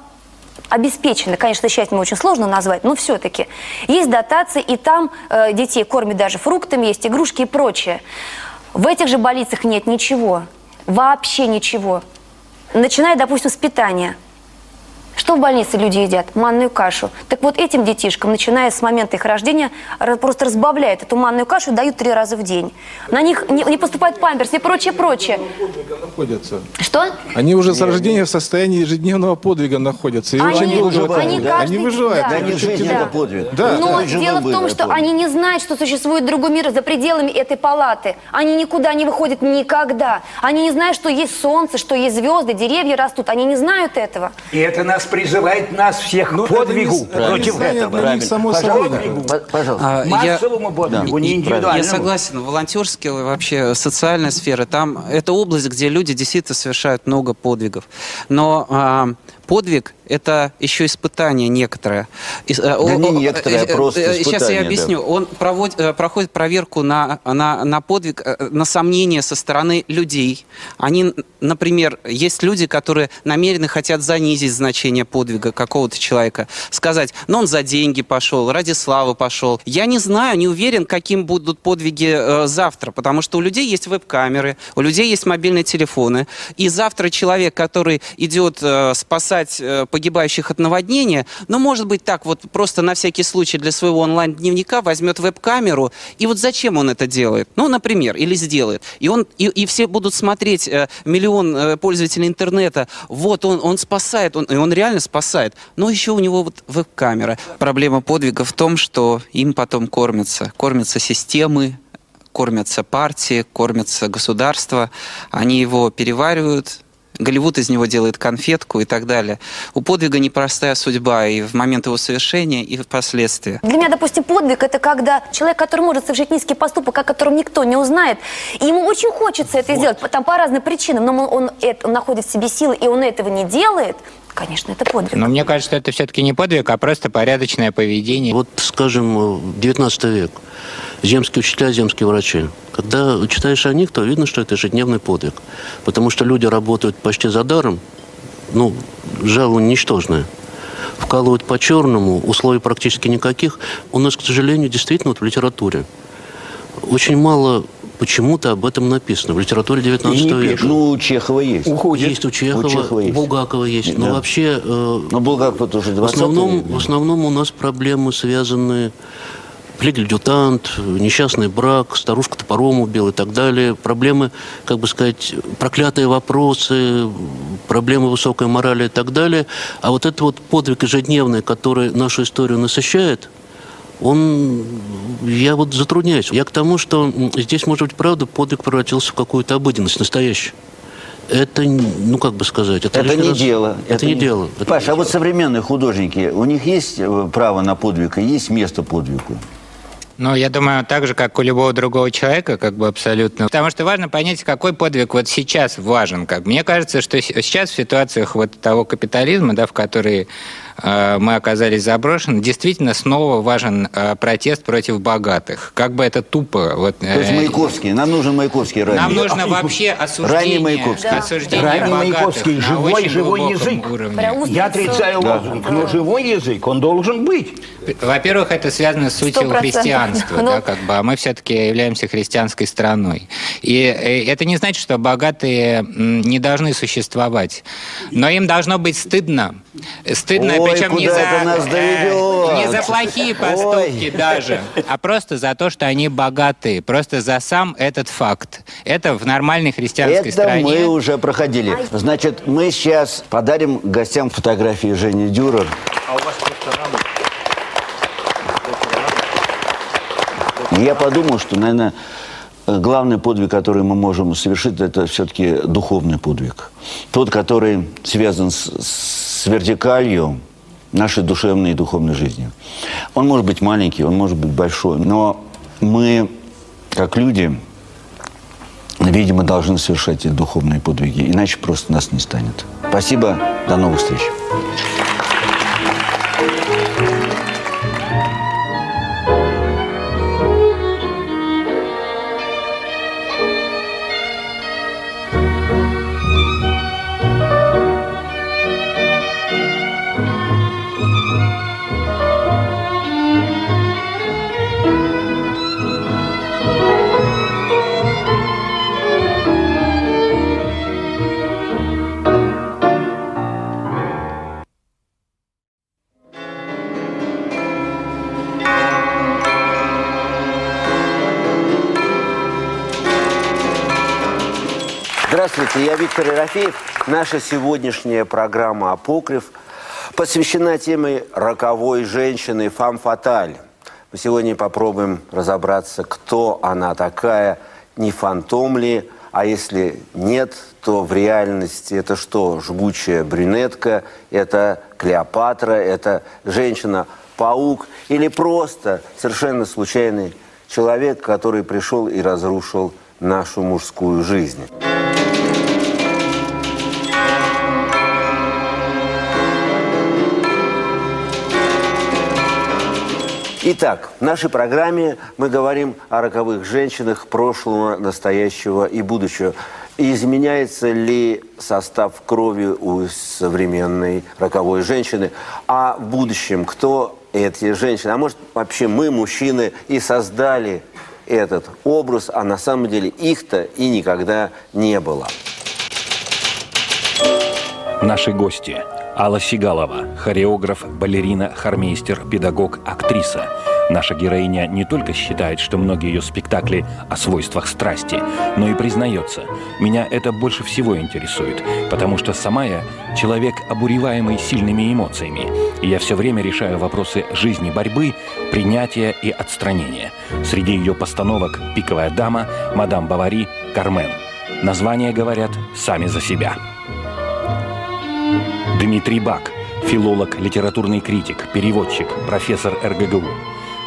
обеспечены. Конечно, счастьем очень сложно назвать, но все-таки. Есть дотации, и там э, детей кормят даже фруктами, есть игрушки и прочее. В этих же больницах нет ничего. Вообще ничего. Начиная, допустим, с питания. Что в больнице люди едят? Манную кашу. Так вот этим детишкам, начиная с момента их рождения, просто разбавляют эту манную кашу и дают три раза в день. На них не, не поступает памперс и прочее, прочее. находятся. Что? Они уже с рождения в состоянии ежедневного подвига находятся. И Они- очень долго выживают, они да? каждый- Они выживают. да. Них жизнь Да. подвиг. Да. Но Это дело в том, что они не знают, что существует другой мир за пределами этой палаты. Они никуда не выходят никогда. Они не знают, что есть солнце, что есть звезды, деревья растут. Они не знают этого. И это нас призывает нас всех к это подвигу не- это не против станет этого. само собой. Пожалуйста. А, я- Массовому подвигу, не Я индивидуальному. согласен. Волонтерские, вообще социальная сфера, там это область, где люди действительно совершают много подвигов. Но а, подвиг – это еще испытание некоторое. Э, да не некоторое, а просто испытание. Сейчас я объясню. Да. Он проводит, проходит проверку на, на, на подвиг, на сомнения со стороны людей. Они, например, есть люди, которые намеренно хотят занизить значение подвига какого-то человека. Сказать, ну он за деньги пошел, ради славы пошел. Я не знаю, не уверен, каким будут подвиги э, завтра, потому что у людей есть веб-камеры, у людей есть мобильные телефоны. И завтра человек, который идет э, спасать э, погибающих от наводнения, ну, может быть, так вот просто на всякий случай для своего онлайн-дневника возьмет веб-камеру, и вот зачем он это делает? Ну, например, или сделает. И, он, и, и все будут смотреть, э, миллион э, пользователей интернета, вот он, он спасает, он, и он реально спасает, но еще у него вот веб-камера. Проблема подвига в том, что им потом кормятся. Кормятся системы, кормятся партии, кормятся государства, они его переваривают, Голливуд из него делает конфетку и так далее. У подвига непростая судьба и в момент его совершения, и впоследствии. Для меня, допустим, подвиг – это когда человек, который может совершить низкий поступок, о котором никто не узнает, и ему очень хочется это вот. сделать, там по разным причинам, но он, это, он находит в себе силы, и он этого не делает, Конечно, это подвиг. Но мне кажется, это все-таки не подвиг, а просто порядочное поведение. Вот, скажем, 19 век. Земские учителя, земские врачи. Когда читаешь о них, то видно, что это ежедневный подвиг. Потому что люди работают почти за даром, ну, жалование ничтожное. Вкалывают по-черному, условий практически никаких. У нас, к сожалению, действительно вот в литературе очень мало почему-то об этом написано в литературе 19 века. Ну, у Чехова есть. Уходит. Есть у Чехова, у Чехова есть. Булгакова есть. Да. Но вообще... Э, Но Булгаков тоже 20 в основном, в основном у нас проблемы связаны флигель-дютант, несчастный брак, старушка топором убил и так далее. Проблемы, как бы сказать, проклятые вопросы, проблемы высокой морали и так далее. А вот этот вот подвиг ежедневный, который нашу историю насыщает, он, я вот затрудняюсь. Я к тому, что здесь, может быть, правда, подвиг превратился в какую-то обыденность настоящую. Это, ну как бы сказать, это, это не раз... дело. Это, это не дело. Паша, это а вот современные художники, у них есть э, право на подвиг и есть место подвигу? Ну, я думаю, так же, как у любого другого человека, как бы абсолютно. Потому что важно понять, какой подвиг вот сейчас важен. Как. Мне кажется, что сейчас в ситуациях вот того капитализма, да, в который мы оказались заброшены, действительно снова важен э, протест против богатых. Как бы это тупо. Вот, То есть э, Маяковский, нам нужен Маяковский ранний. Нам нужно вообще осуждение, ранний Маяковский. Да. осуждение ранний Маяковский, живой, живой язык. Уровне. Я отрицаю да. лозунг, но живой язык, он должен быть. Во-первых, это связано с сутью христианства, да, как бы, а мы все-таки являемся христианской страной. И это не значит, что богатые не должны существовать, но им должно быть стыдно. Стыдно Ой, причем не за, нас э, не за плохие поступки Ой. даже, а просто за то, что они богатые, просто за сам этот факт. Это в нормальной христианской Это стране. мы уже проходили. Значит, мы сейчас подарим гостям фотографии Жени Дюрер. А у вас просто Я подумал, что, наверное, главный подвиг, который мы можем совершить, это все-таки духовный подвиг. Тот, который связан с, с вертикалью нашей душевной и духовной жизни. Он может быть маленький, он может быть большой, но мы, как люди, видимо, должны совершать эти духовные подвиги, иначе просто нас не станет. Спасибо, до новых встреч. Здравствуйте, я Виктор Ерофеев. Наша сегодняшняя программа «Апокриф» посвящена теме роковой женщины «Фам Фаталь». Мы сегодня попробуем разобраться, кто она такая, не фантом ли, а если нет, то в реальности это что? Жгучая брюнетка, это Клеопатра, это женщина-паук или просто совершенно случайный человек, который пришел и разрушил нашу мужскую жизнь. Итак, в нашей программе мы говорим о роковых женщинах прошлого, настоящего и будущего. Изменяется ли состав крови у современной роковой женщины? А в будущем кто эти женщины? А может, вообще мы, мужчины, и создали этот образ, а на самом деле их-то и никогда не было. Наши гости. Алла Сигалова, хореограф, балерина, хормейстер, педагог, актриса. Наша героиня не только считает, что многие ее спектакли о свойствах страсти, но и признается, меня это больше всего интересует, потому что сама я человек, обуреваемый сильными эмоциями, и я все время решаю вопросы жизни борьбы, принятия и отстранения. Среди ее постановок «Пиковая дама», «Мадам Бавари», «Кармен». Названия говорят сами за себя. Дмитрий Бак, филолог, литературный критик, переводчик, профессор РГГУ.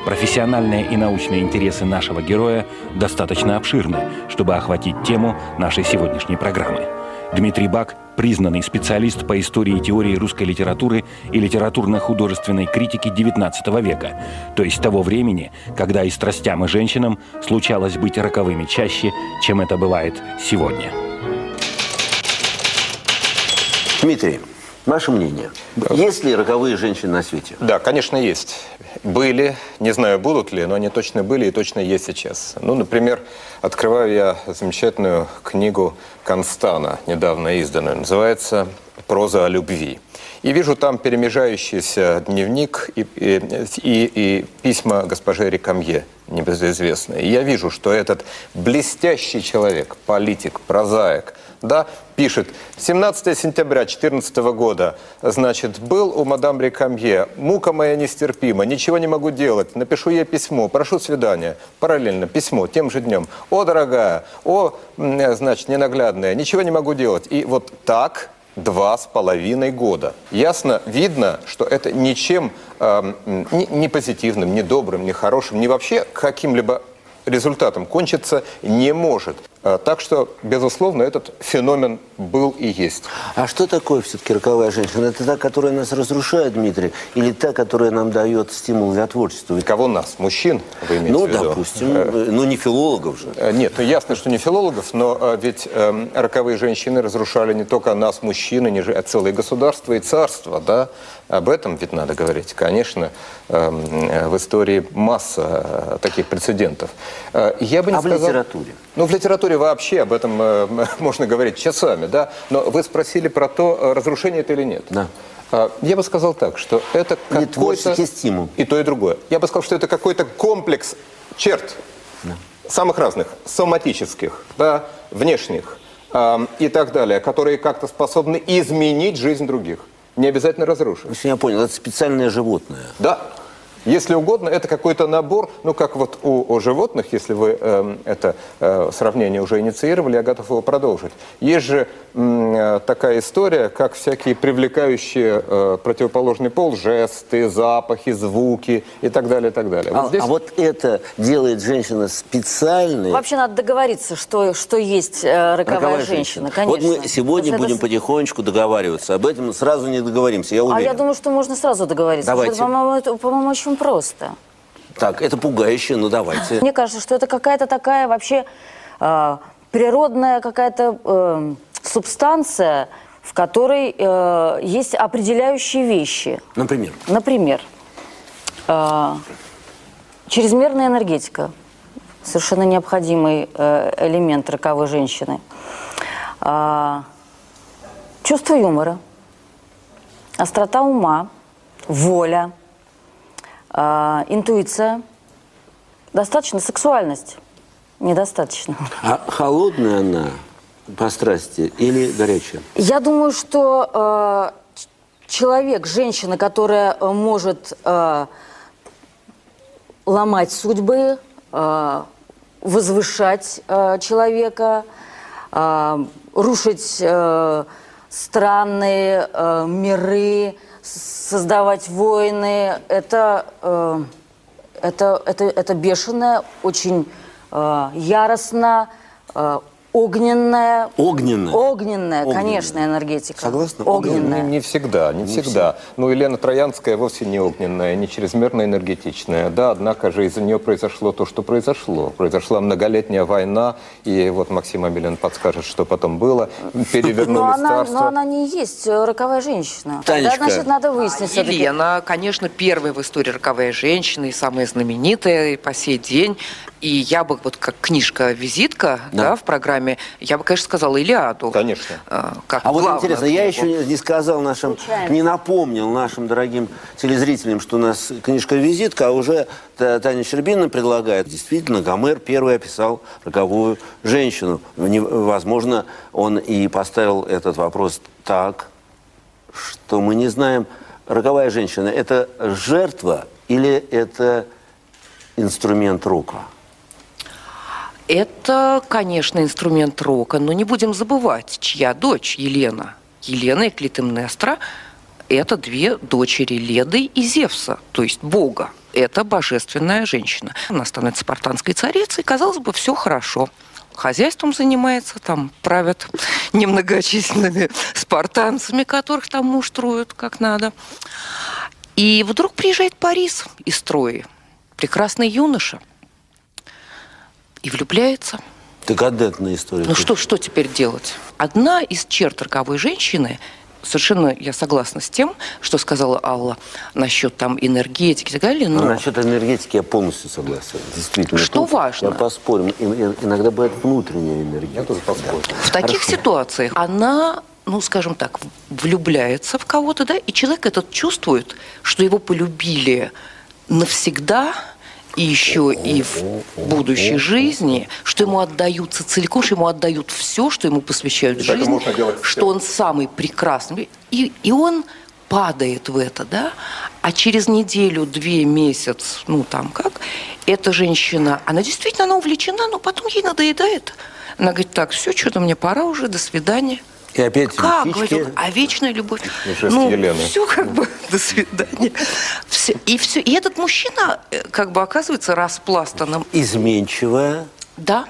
Профессиональные и научные интересы нашего героя достаточно обширны, чтобы охватить тему нашей сегодняшней программы. Дмитрий Бак – признанный специалист по истории и теории русской литературы и литературно-художественной критики XIX века, то есть того времени, когда и страстям, и женщинам случалось быть роковыми чаще, чем это бывает сегодня. Дмитрий, ваше мнение. Есть ли роковые женщины на свете? Да, конечно, есть. Были, не знаю, будут ли, но они точно были и точно есть сейчас. Ну, например, открываю я замечательную книгу Констана, недавно изданную. Называется «Проза о любви». И вижу там перемежающийся дневник и, и, и, и письма госпоже Рекамье, небезызвестные. И я вижу, что этот блестящий человек, политик, прозаик – да, пишет, 17 сентября 2014 года, значит, был у мадам Рекамье, мука моя нестерпима, ничего не могу делать, напишу ей письмо, прошу свидания, параллельно письмо тем же днем, о, дорогая, о, значит, ненаглядная, ничего не могу делать. И вот так два с половиной года. Ясно, видно, что это ничем э, не, не позитивным, не добрым, не хорошим, не вообще каким-либо результатом кончиться не может. А, так что, безусловно, этот феномен был и есть. А что такое все-таки роковая женщина? Это та, которая нас разрушает, Дмитрий? Или та, которая нам дает стимул для творчества? Кого нас? Мужчин, вы имеете ну, в виду? Ну, допустим. Э, ну, не филологов же. Э, нет, ну ясно, что не филологов, но э, ведь э, роковые женщины разрушали не только нас, мужчин, а целые государства и царства, да? Об этом ведь надо говорить. Конечно, э, в истории масса таких прецедентов. Я бы не а сказал... в литературе? Ну, в литературе вообще об этом э, можно говорить часами, да? Но вы спросили про то, э, разрушение это или нет. Да. А, я бы сказал так, что это какой-то... стимул. И то, и другое. Я бы сказал, что это какой-то комплекс черт да. самых разных, соматических, да, внешних э, и так далее, которые как-то способны изменить жизнь других. Не обязательно разрушить. Я понял, это специальное животное. Да. Если угодно, это какой-то набор, ну как вот у, у животных, если вы э, это э, сравнение уже инициировали, я готов его продолжить. Есть же э, такая история, как всякие привлекающие э, противоположный пол жесты, запахи, звуки и так далее, и так далее. Вот а, здесь... а вот это делает женщина специально? Вообще надо договориться, что, что есть э, роковая, роковая женщина, женщина, конечно. Вот мы сегодня Потому будем это... потихонечку договариваться. Об этом сразу не договоримся, я уверен. А я думаю, что можно сразу договориться. Давайте. По-моему, по-моему очень просто. Так, это пугающе, ну давайте. Мне кажется, что это какая-то такая вообще э, природная какая-то э, субстанция, в которой э, есть определяющие вещи. Например? Например, э, чрезмерная энергетика. Совершенно необходимый э, элемент роковой женщины. Э, чувство юмора, острота ума, воля – а, интуиция, достаточно сексуальность, недостаточно. А холодная она по страсти или горячая? Я думаю, что э, человек, женщина, которая э, может э, ломать судьбы, э, возвышать э, человека, э, рушить э, странные э, миры, создавать войны, это, э, это, это, это бешено, очень э, яростно, э, Огненная. Огненная. Огненная, Огненная. конечно, энергетика. Согласна? Огненная. Не, не всегда, не, всегда. Ну, Елена Троянская вовсе не огненная, не чрезмерно энергетичная. Да, однако же из-за нее произошло то, что произошло. Произошла многолетняя война, и вот Максим Амелин подскажет, что потом было. Перевернули Но она, царство. но она не есть э, роковая женщина. Танечка. Тогда, значит, надо выяснить все-таки. Елена, конечно, первая в истории роковая женщина и самая знаменитая и по сей день. И я бы, вот как книжка-визитка да. в программе, я бы, конечно, сказала Илиаду. Конечно. э, Как А вот интересно, я книгу. еще не- сказал нашим, не напомнил нашим дорогим телезрителям, что у нас книжка-визитка, а уже Та- Таня Щербина предлагает. Действительно, Гомер первый описал роковую женщину. Возможно, он и поставил этот вопрос так, что мы не знаем, роковая женщина – это жертва или это инструмент рока? Это, конечно, инструмент рока, но не будем забывать, чья дочь Елена. Елена и Клитемнестра – это две дочери Леды и Зевса, то есть Бога. Это божественная женщина. Она становится спартанской царицей, казалось бы, все хорошо. Хозяйством занимается, там правят немногочисленными спартанцами, которых там муштруют как надо. И вдруг приезжает Парис из Трои, прекрасный юноша, и влюбляется. Ты кадетная история. Ну что, что теперь делать? Одна из черт роковой женщины, совершенно я согласна с тем, что сказала Алла насчет там энергетики и так далее, Но но насчет энергетики я полностью согласен. Действительно. Что Тут важно? Я и- Иногда бывает внутренняя энергия. Я тоже поспорю. в таких ситуациях она, ну, скажем так, влюбляется в кого-то, да, и человек этот чувствует, что его полюбили навсегда, и еще и в будущей жизни, что ему отдаются целиком, что ему отдают все, что ему посвящают жизнь, что он самый прекрасный. И, и он падает в это, да, а через неделю, две, месяц, ну там как, эта женщина, она действительно, она увлечена, но потом ей надоедает. Она говорит, так, все, что-то мне пора уже, до свидания. И опять Как? лисички. Говорю, а вечная любовь? жест Елены. все как бы, до свидания. Всё. И все. И этот мужчина э, как бы оказывается распластанным. Изменчивая Да.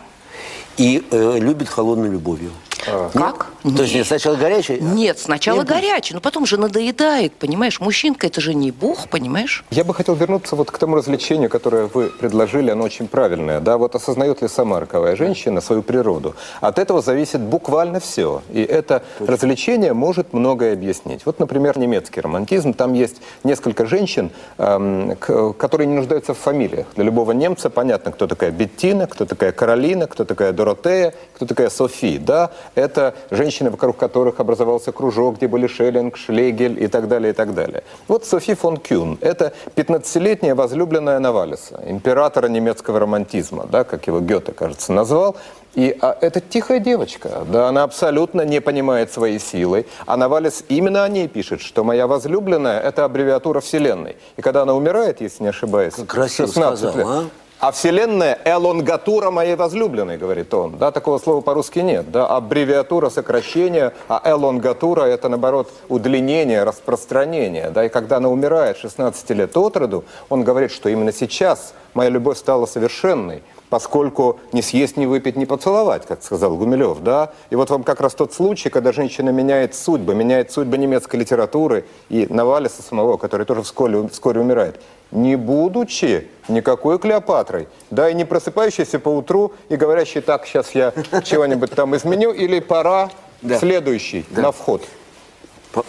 и э, любит холодной любовью. Как? То есть нет, сначала горячая? Нет, сначала Импульс. горячий, но потом же надоедает, понимаешь? Мужчинка это же не бог, понимаешь? Я бы хотел вернуться вот к тому развлечению, которое вы предложили, оно очень правильное. Да, вот осознает ли сама роковая женщина свою природу? От этого зависит буквально все. И это развлечение может многое объяснить. Вот, например, немецкий романтизм. Там есть несколько женщин, эм, к- которые не нуждаются в фамилиях. Для любого немца понятно, кто такая Беттина, кто такая Каролина, кто такая Доротея, кто такая Софи. Да, это женщины, вокруг которых образовался кружок, где были Шеллинг, Шлегель и так далее, и так далее. Вот Софи фон Кюн. Это 15-летняя возлюбленная Навалиса, императора немецкого романтизма, да, как его Гёте, кажется, назвал. И а, это тихая девочка, да, она абсолютно не понимает своей силы. А Навалис именно о ней пишет, что моя возлюбленная – это аббревиатура Вселенной. И когда она умирает, если не ошибаюсь, красиво 16 сказал, лет, а? А Вселенная – элонгатура моей возлюбленной, говорит он. Да, такого слова по-русски нет. Да, аббревиатура сокращение, а элонгатура – это, наоборот, удлинение, распространение. Да, и когда она умирает 16 лет от роду, он говорит, что именно сейчас моя любовь стала совершенной, поскольку не съесть, не выпить, не поцеловать, как сказал Гумилев, да? И вот вам как раз тот случай, когда женщина меняет судьбы, меняет судьбы немецкой литературы и Навалиса самого, который тоже вскоре, вскоре умирает, не будучи никакой Клеопатрой, да, и не просыпающейся по утру и говорящей, так, сейчас я чего-нибудь там изменю, или пора Да. следующий на вход.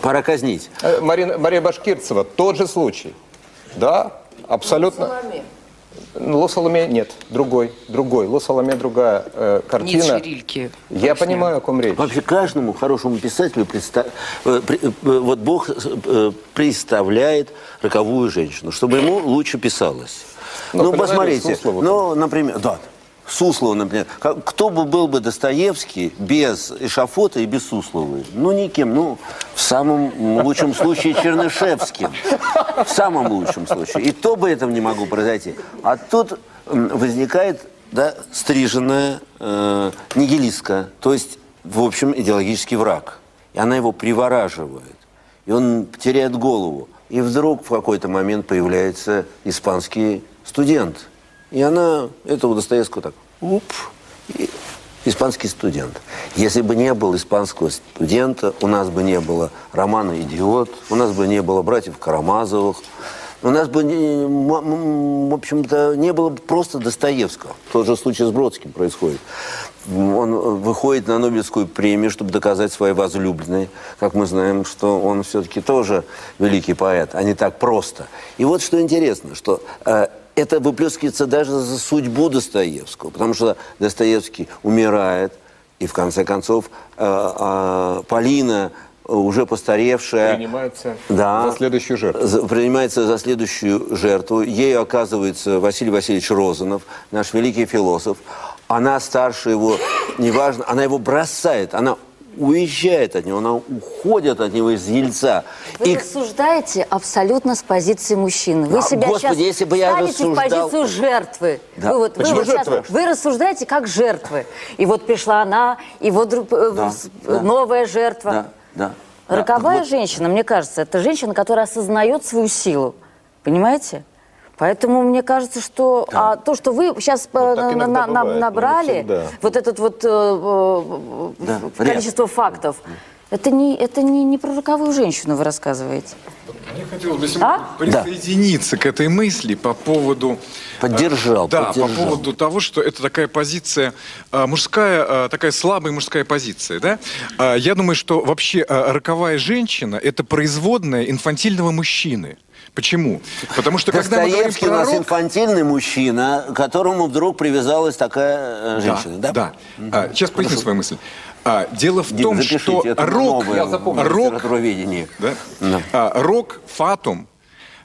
Пора казнить. Э, Марина, Мария Башкирцева, тот же случай. Да, абсолютно. Ну, Ло Соломе нет, другой, другой. Ло Соломе другая э, картина. Ницше, Рильке. Я понимаю, о ком речь. Вообще каждому хорошему писателю предста- э, при- э, вот Бог э, представляет роковую женщину, чтобы ему лучше писалось. Ну, Ну, Полинарию посмотрите, ну, например, да, Суслова, например. Кто бы был бы Достоевский без Эшафота и без Сусловой? Ну, никем. Ну, в самом лучшем случае Чернышевским. В самом лучшем случае. И то бы этого не могло произойти. А тут возникает да, стриженная э, нигилистка, то есть, в общем, идеологический враг. И она его привораживает. И он теряет голову. И вдруг в какой-то момент появляется испанский студент. И она этого Достоевского так, уп, и, испанский студент. Если бы не было испанского студента, у нас бы не было романа «Идиот», у нас бы не было братьев Карамазовых, у нас бы, в общем-то, не было бы просто Достоевского. Тот же случай с Бродским происходит. Он выходит на Нобелевскую премию, чтобы доказать своей возлюбленной. Как мы знаем, что он все-таки тоже великий поэт, а не так просто. И вот что интересно, что э, это выплескивается даже за судьбу Достоевского. Потому что Достоевский умирает, и в конце концов э, э, Полина уже постаревшая... Принимается да, за следующую жертву. Принимается за следующую жертву. Ею оказывается Василий Васильевич Розанов, наш великий философ. Она старше его, неважно, она его бросает, она уезжает от него, она уходит от него из Ельца. Вы и... рассуждаете абсолютно с позиции мужчины. Вы а, себя Господи, сейчас если бы я ставите рассуждал... в позицию жертвы. Да. Вы, вот, вы, вот сейчас, вы рассуждаете как жертвы. И вот пришла она, и вот э, да, новая да. жертва. Да. Да. Роковая вот. женщина, мне кажется, это женщина, которая осознает свою силу. Понимаете? Поэтому мне кажется, что да. а то, что вы сейчас ну, на, на, бывает, набрали, вот этот вот э, э да, количество Ряд. фактов, это не, это не, не про роковую женщину вы рассказываете. Мне хотелось бы а? присоединиться да. к этой мысли по поводу... Поддержал. Э, да, поддержал. по поводу того, что это такая позиция э, мужская, э, такая слабая мужская позиция. Да? Э, я думаю, что вообще э, роковая женщина – это производная инфантильного мужчины. Почему? Потому что когда мы говорим про у нас инфантильный мужчина, к которому вдруг привязалась такая э, женщина. Да, да. да. А, сейчас поясню свою мысль. А, дело в том, Запишите, что рок, рок, да? Да. А, рок, фатум,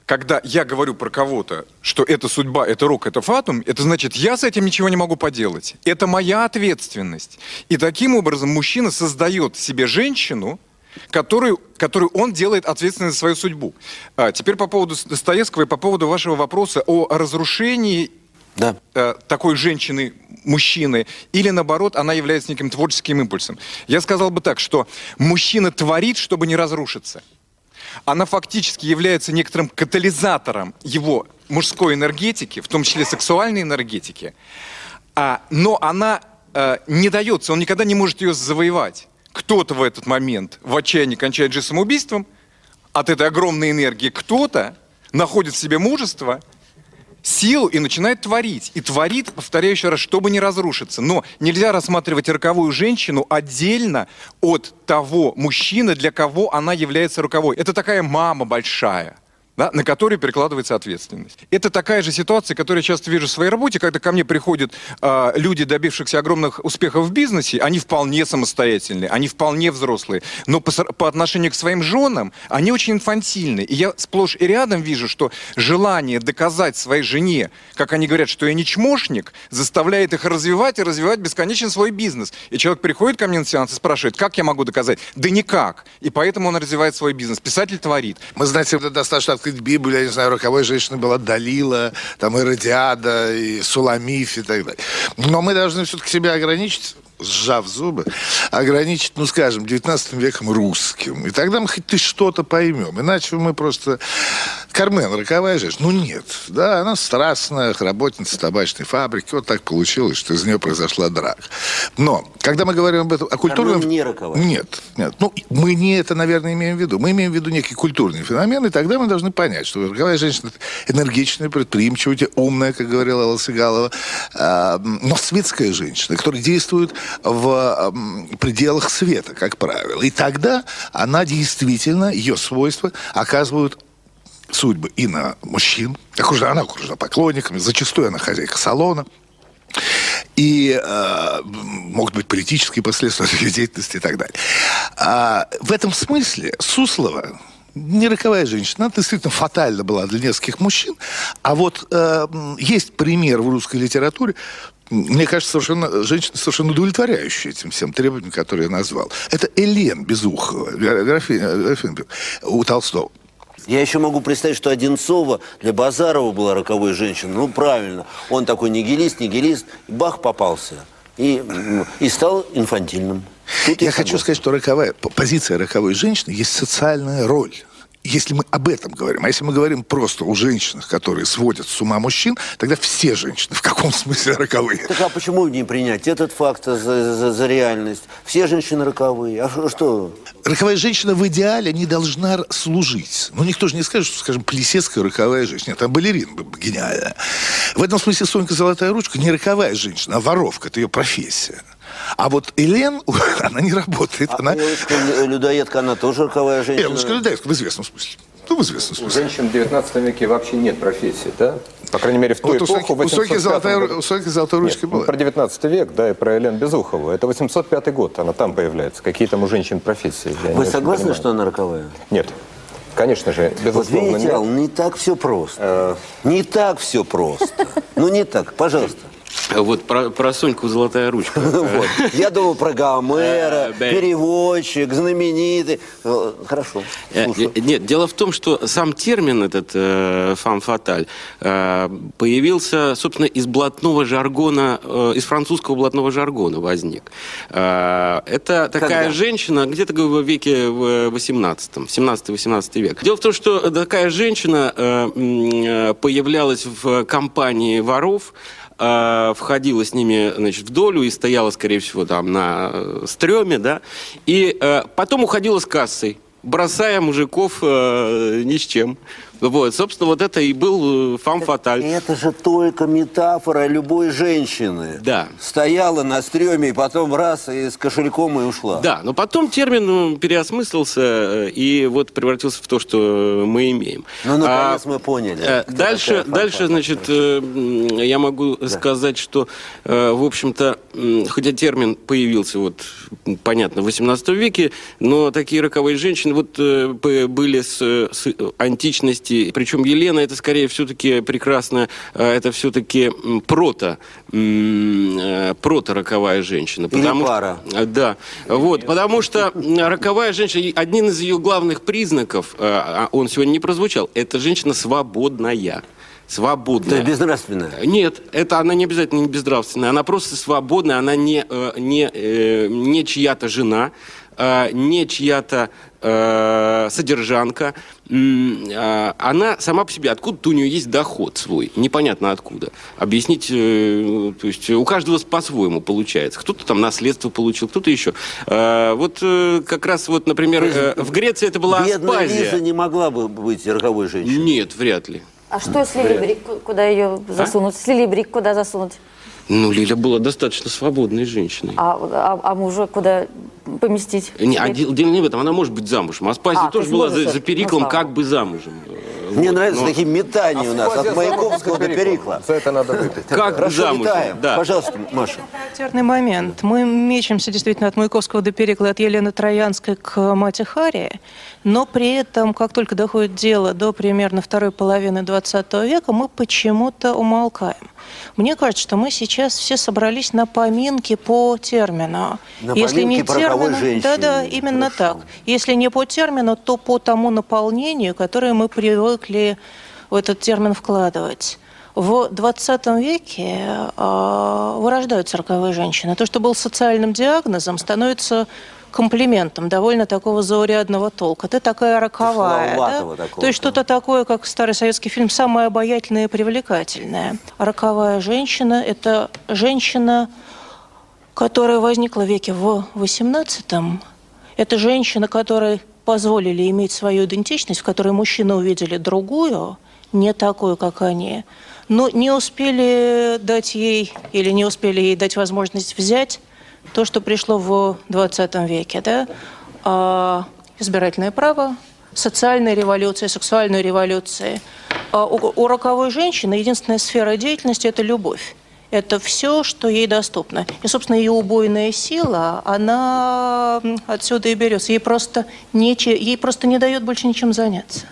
когда я говорю про кого-то, что это судьба, это рок, это фатум, это значит, я с этим ничего не могу поделать. Это моя ответственность. И таким образом мужчина создает себе женщину, которую, которую он делает ответственной за свою судьбу. А, теперь по поводу Достоевского и по поводу вашего вопроса о разрушении да. э, такой женщины, мужчины, или наоборот, она является неким творческим импульсом. Я сказал бы так, что мужчина творит, чтобы не разрушиться. Она фактически является некоторым катализатором его мужской энергетики, в том числе сексуальной энергетики, а, но она э, не дается, он никогда не может ее завоевать. Кто-то в этот момент в отчаянии кончает же самоубийством от этой огромной энергии, кто-то находит в себе мужество – силу и начинает творить. И творит, повторяю еще раз, чтобы не разрушиться. Но нельзя рассматривать роковую женщину отдельно от того мужчины, для кого она является роковой. Это такая мама большая да, на который перекладывается ответственность. Это такая же ситуация, которую я часто вижу в своей работе, когда ко мне приходят э, люди, добившихся огромных успехов в бизнесе, они вполне самостоятельные, они вполне взрослые, но по, по отношению к своим женам они очень инфантильны. И я сплошь и рядом вижу, что желание доказать своей жене, как они говорят, что я не чмошник, заставляет их развивать и развивать бесконечно свой бизнес. И человек приходит ко мне на сеанс и спрашивает, как я могу доказать? Да никак. И поэтому он развивает свой бизнес. Писатель творит. Мы, знаете, достаточно открыть Библию, я не знаю, роковой женщиной была Далила, там Иродиада, и Суламиф и так далее. Но мы должны все-таки себя ограничить сжав зубы, ограничить, ну, скажем, 19 веком русским. И тогда мы хоть ты что-то поймем. Иначе мы просто... Кармен, роковая женщина? Ну, нет. Да, она страстная, работница табачной фабрики. Вот так получилось, что из нее произошла драка. Но, когда мы говорим об этом, о культурном... Кармен не роковая. Нет, нет. Ну, мы не это, наверное, имеем в виду. Мы имеем в виду некий культурный феномен, и тогда мы должны понять, что роковая женщина энергичная, предприимчивая, умная, как говорила Алла Сигалова, а, но светская женщина, которая действует в пределах света, как правило. И тогда она действительно, ее свойства оказывают судьбы и на мужчин. Окружена, она окружена поклонниками, зачастую она хозяйка салона. И э, могут быть политические последствия ее деятельности и так далее. А, в этом смысле Суслова не роковая женщина, она действительно фатальна была для нескольких мужчин. А вот э, есть пример в русской литературе мне кажется, совершенно, женщина совершенно удовлетворяющая этим всем требованиям, которые я назвал. Это Элен Безухова, графиня у Толстого. Я еще могу представить, что Одинцова для Базарова была роковой женщиной. Ну, правильно. Он такой нигилист, нигилист. Бах попался. И, и стал инфантильным. Тут я, я хочу сказать, что роковая, позиция роковой женщины есть социальная роль. Если мы об этом говорим, а если мы говорим просто о женщинах, которые сводят с ума мужчин, тогда все женщины в каком смысле роковые. Так а почему не принять этот факт за, за, за реальность? Все женщины роковые. А что? Роковая женщина в идеале не должна служить. Ну, никто же не скажет, что, скажем, Плесецкая роковая женщина. Нет, там балерина гениальная. В этом смысле Сонька Золотая Ручка не роковая женщина, а воровка. Это ее профессия. А вот Элен, она не работает. А она... людоедка, она тоже роковая женщина? Элочка-людоедка в известном смысле. Ну, в известном смысле. У женщин в 19 веке вообще нет профессии, да? По крайней мере, в ту вот эпоху, у Сойки золотая, у Сойки золотой ручки была. про 19 век, да, и про Элен Безухову. Это 805 год, она там появляется. Какие там у женщин профессии? Вы согласны, что она роковая? Нет. Конечно же, безусловно. Вот видите, Ал, не так все просто. Э. Не так все просто. Ну, не так. Пожалуйста. Вот про, про Соньку «Золотая ручка». вот. Я думал про Гомера, переводчик, знаменитый. Э, хорошо, э, Нет, дело в том, что сам термин этот э, «фам фаталь» э, появился, собственно, из блатного жаргона, э, из французского блатного жаргона возник. Э, это такая Когда? женщина, где-то в веке в 18 17-18 век. Дело в том, что такая женщина э, э, появлялась в компании воров, э, входила с ними значит, в долю и стояла, скорее всего, там на э, стреме, да, и э, потом уходила с кассой, бросая мужиков э, ни с чем. Вот, собственно, вот это и был э, фам фаталь. Это же только метафора любой женщины. Да. Стояла на стреме, и потом раз, и с кошельком и ушла. Да, но потом термин переосмыслился э, и вот превратился в то, что мы имеем. Ну, наконец а, мы поняли. Э, дальше, дальше значит, я могу да. сказать, что, в общем-то, хотя термин появился, вот, понятно, в 18 веке, но такие роковые женщины вот были с, с античности личности. Причем Елена это скорее все-таки прекрасно, э, это все-таки прото, э, прото-роковая женщина. Потому, Или пара. Э, да. Вот, потому что роковая женщина, один из ее главных признаков, а он сегодня не прозвучал, это женщина свободная свободная. Это безнравственная? Нет, это она не обязательно не безнравственная. Она просто свободная, она не, не, не чья-то жена, не чья-то э, содержанка, э, она сама по себе, откуда-то у нее есть доход свой, непонятно откуда. Объяснить, э, то есть у каждого по-своему получается. Кто-то там наследство получил, кто-то еще. Э, вот э, как раз вот, например, э, в Греции это была Бедная Аспазия. Лиза не могла бы быть роковой женщиной? Нет, вряд ли. А что, если Либрик, куда ее засунуть? А? Если Либрик, куда засунуть? Ну, Лиля была достаточно свободной женщиной. А, а, а мужа куда поместить? Не, а дело, дело не в этом, она может быть замужем. Аспазия а, тоже была за, за Периклом ну, как бы замужем. Мне вот, нравятся но... такие метания у нас, от Маяковского до Перикла. За это надо выпить. Как Хорошо, замужем, летаем. Да. Пожалуйста, Маша. Характерный момент. Мы мечемся действительно от Маяковского до Перикла, от Елены Троянской к Мате Хари, но при этом, как только доходит дело до примерно второй половины 20 века, мы почему-то умолкаем. Мне кажется, что мы сейчас все собрались на поминки по термину. На Если не термину, да, да, именно Хорошо. так. Если не по термину, то по тому наполнению, которое мы привыкли в этот термин вкладывать. В 20 веке э, вырождаются роковые женщины. То, что был социальным диагнозом, становится комплиментом довольно такого заурядного толка. Ты такая роковая. Да? Такого, То есть что-то такое, как старый советский фильм, самое обаятельное и привлекательное. Роковая женщина – это женщина, которая возникла в веке в 18-м. Это женщина, которой позволили иметь свою идентичность, в которой мужчины увидели другую, не такую, как они, но не успели дать ей или не успели ей дать возможность взять то, что пришло в 20 веке, да, а, избирательное право, социальная революция, сексуальная революция. А у, у роковой женщины единственная сфера деятельности – это любовь. Это все, что ей доступно. И, собственно, ее убойная сила, она отсюда и берется. Ей просто, нече, ей просто не дает больше ничем заняться.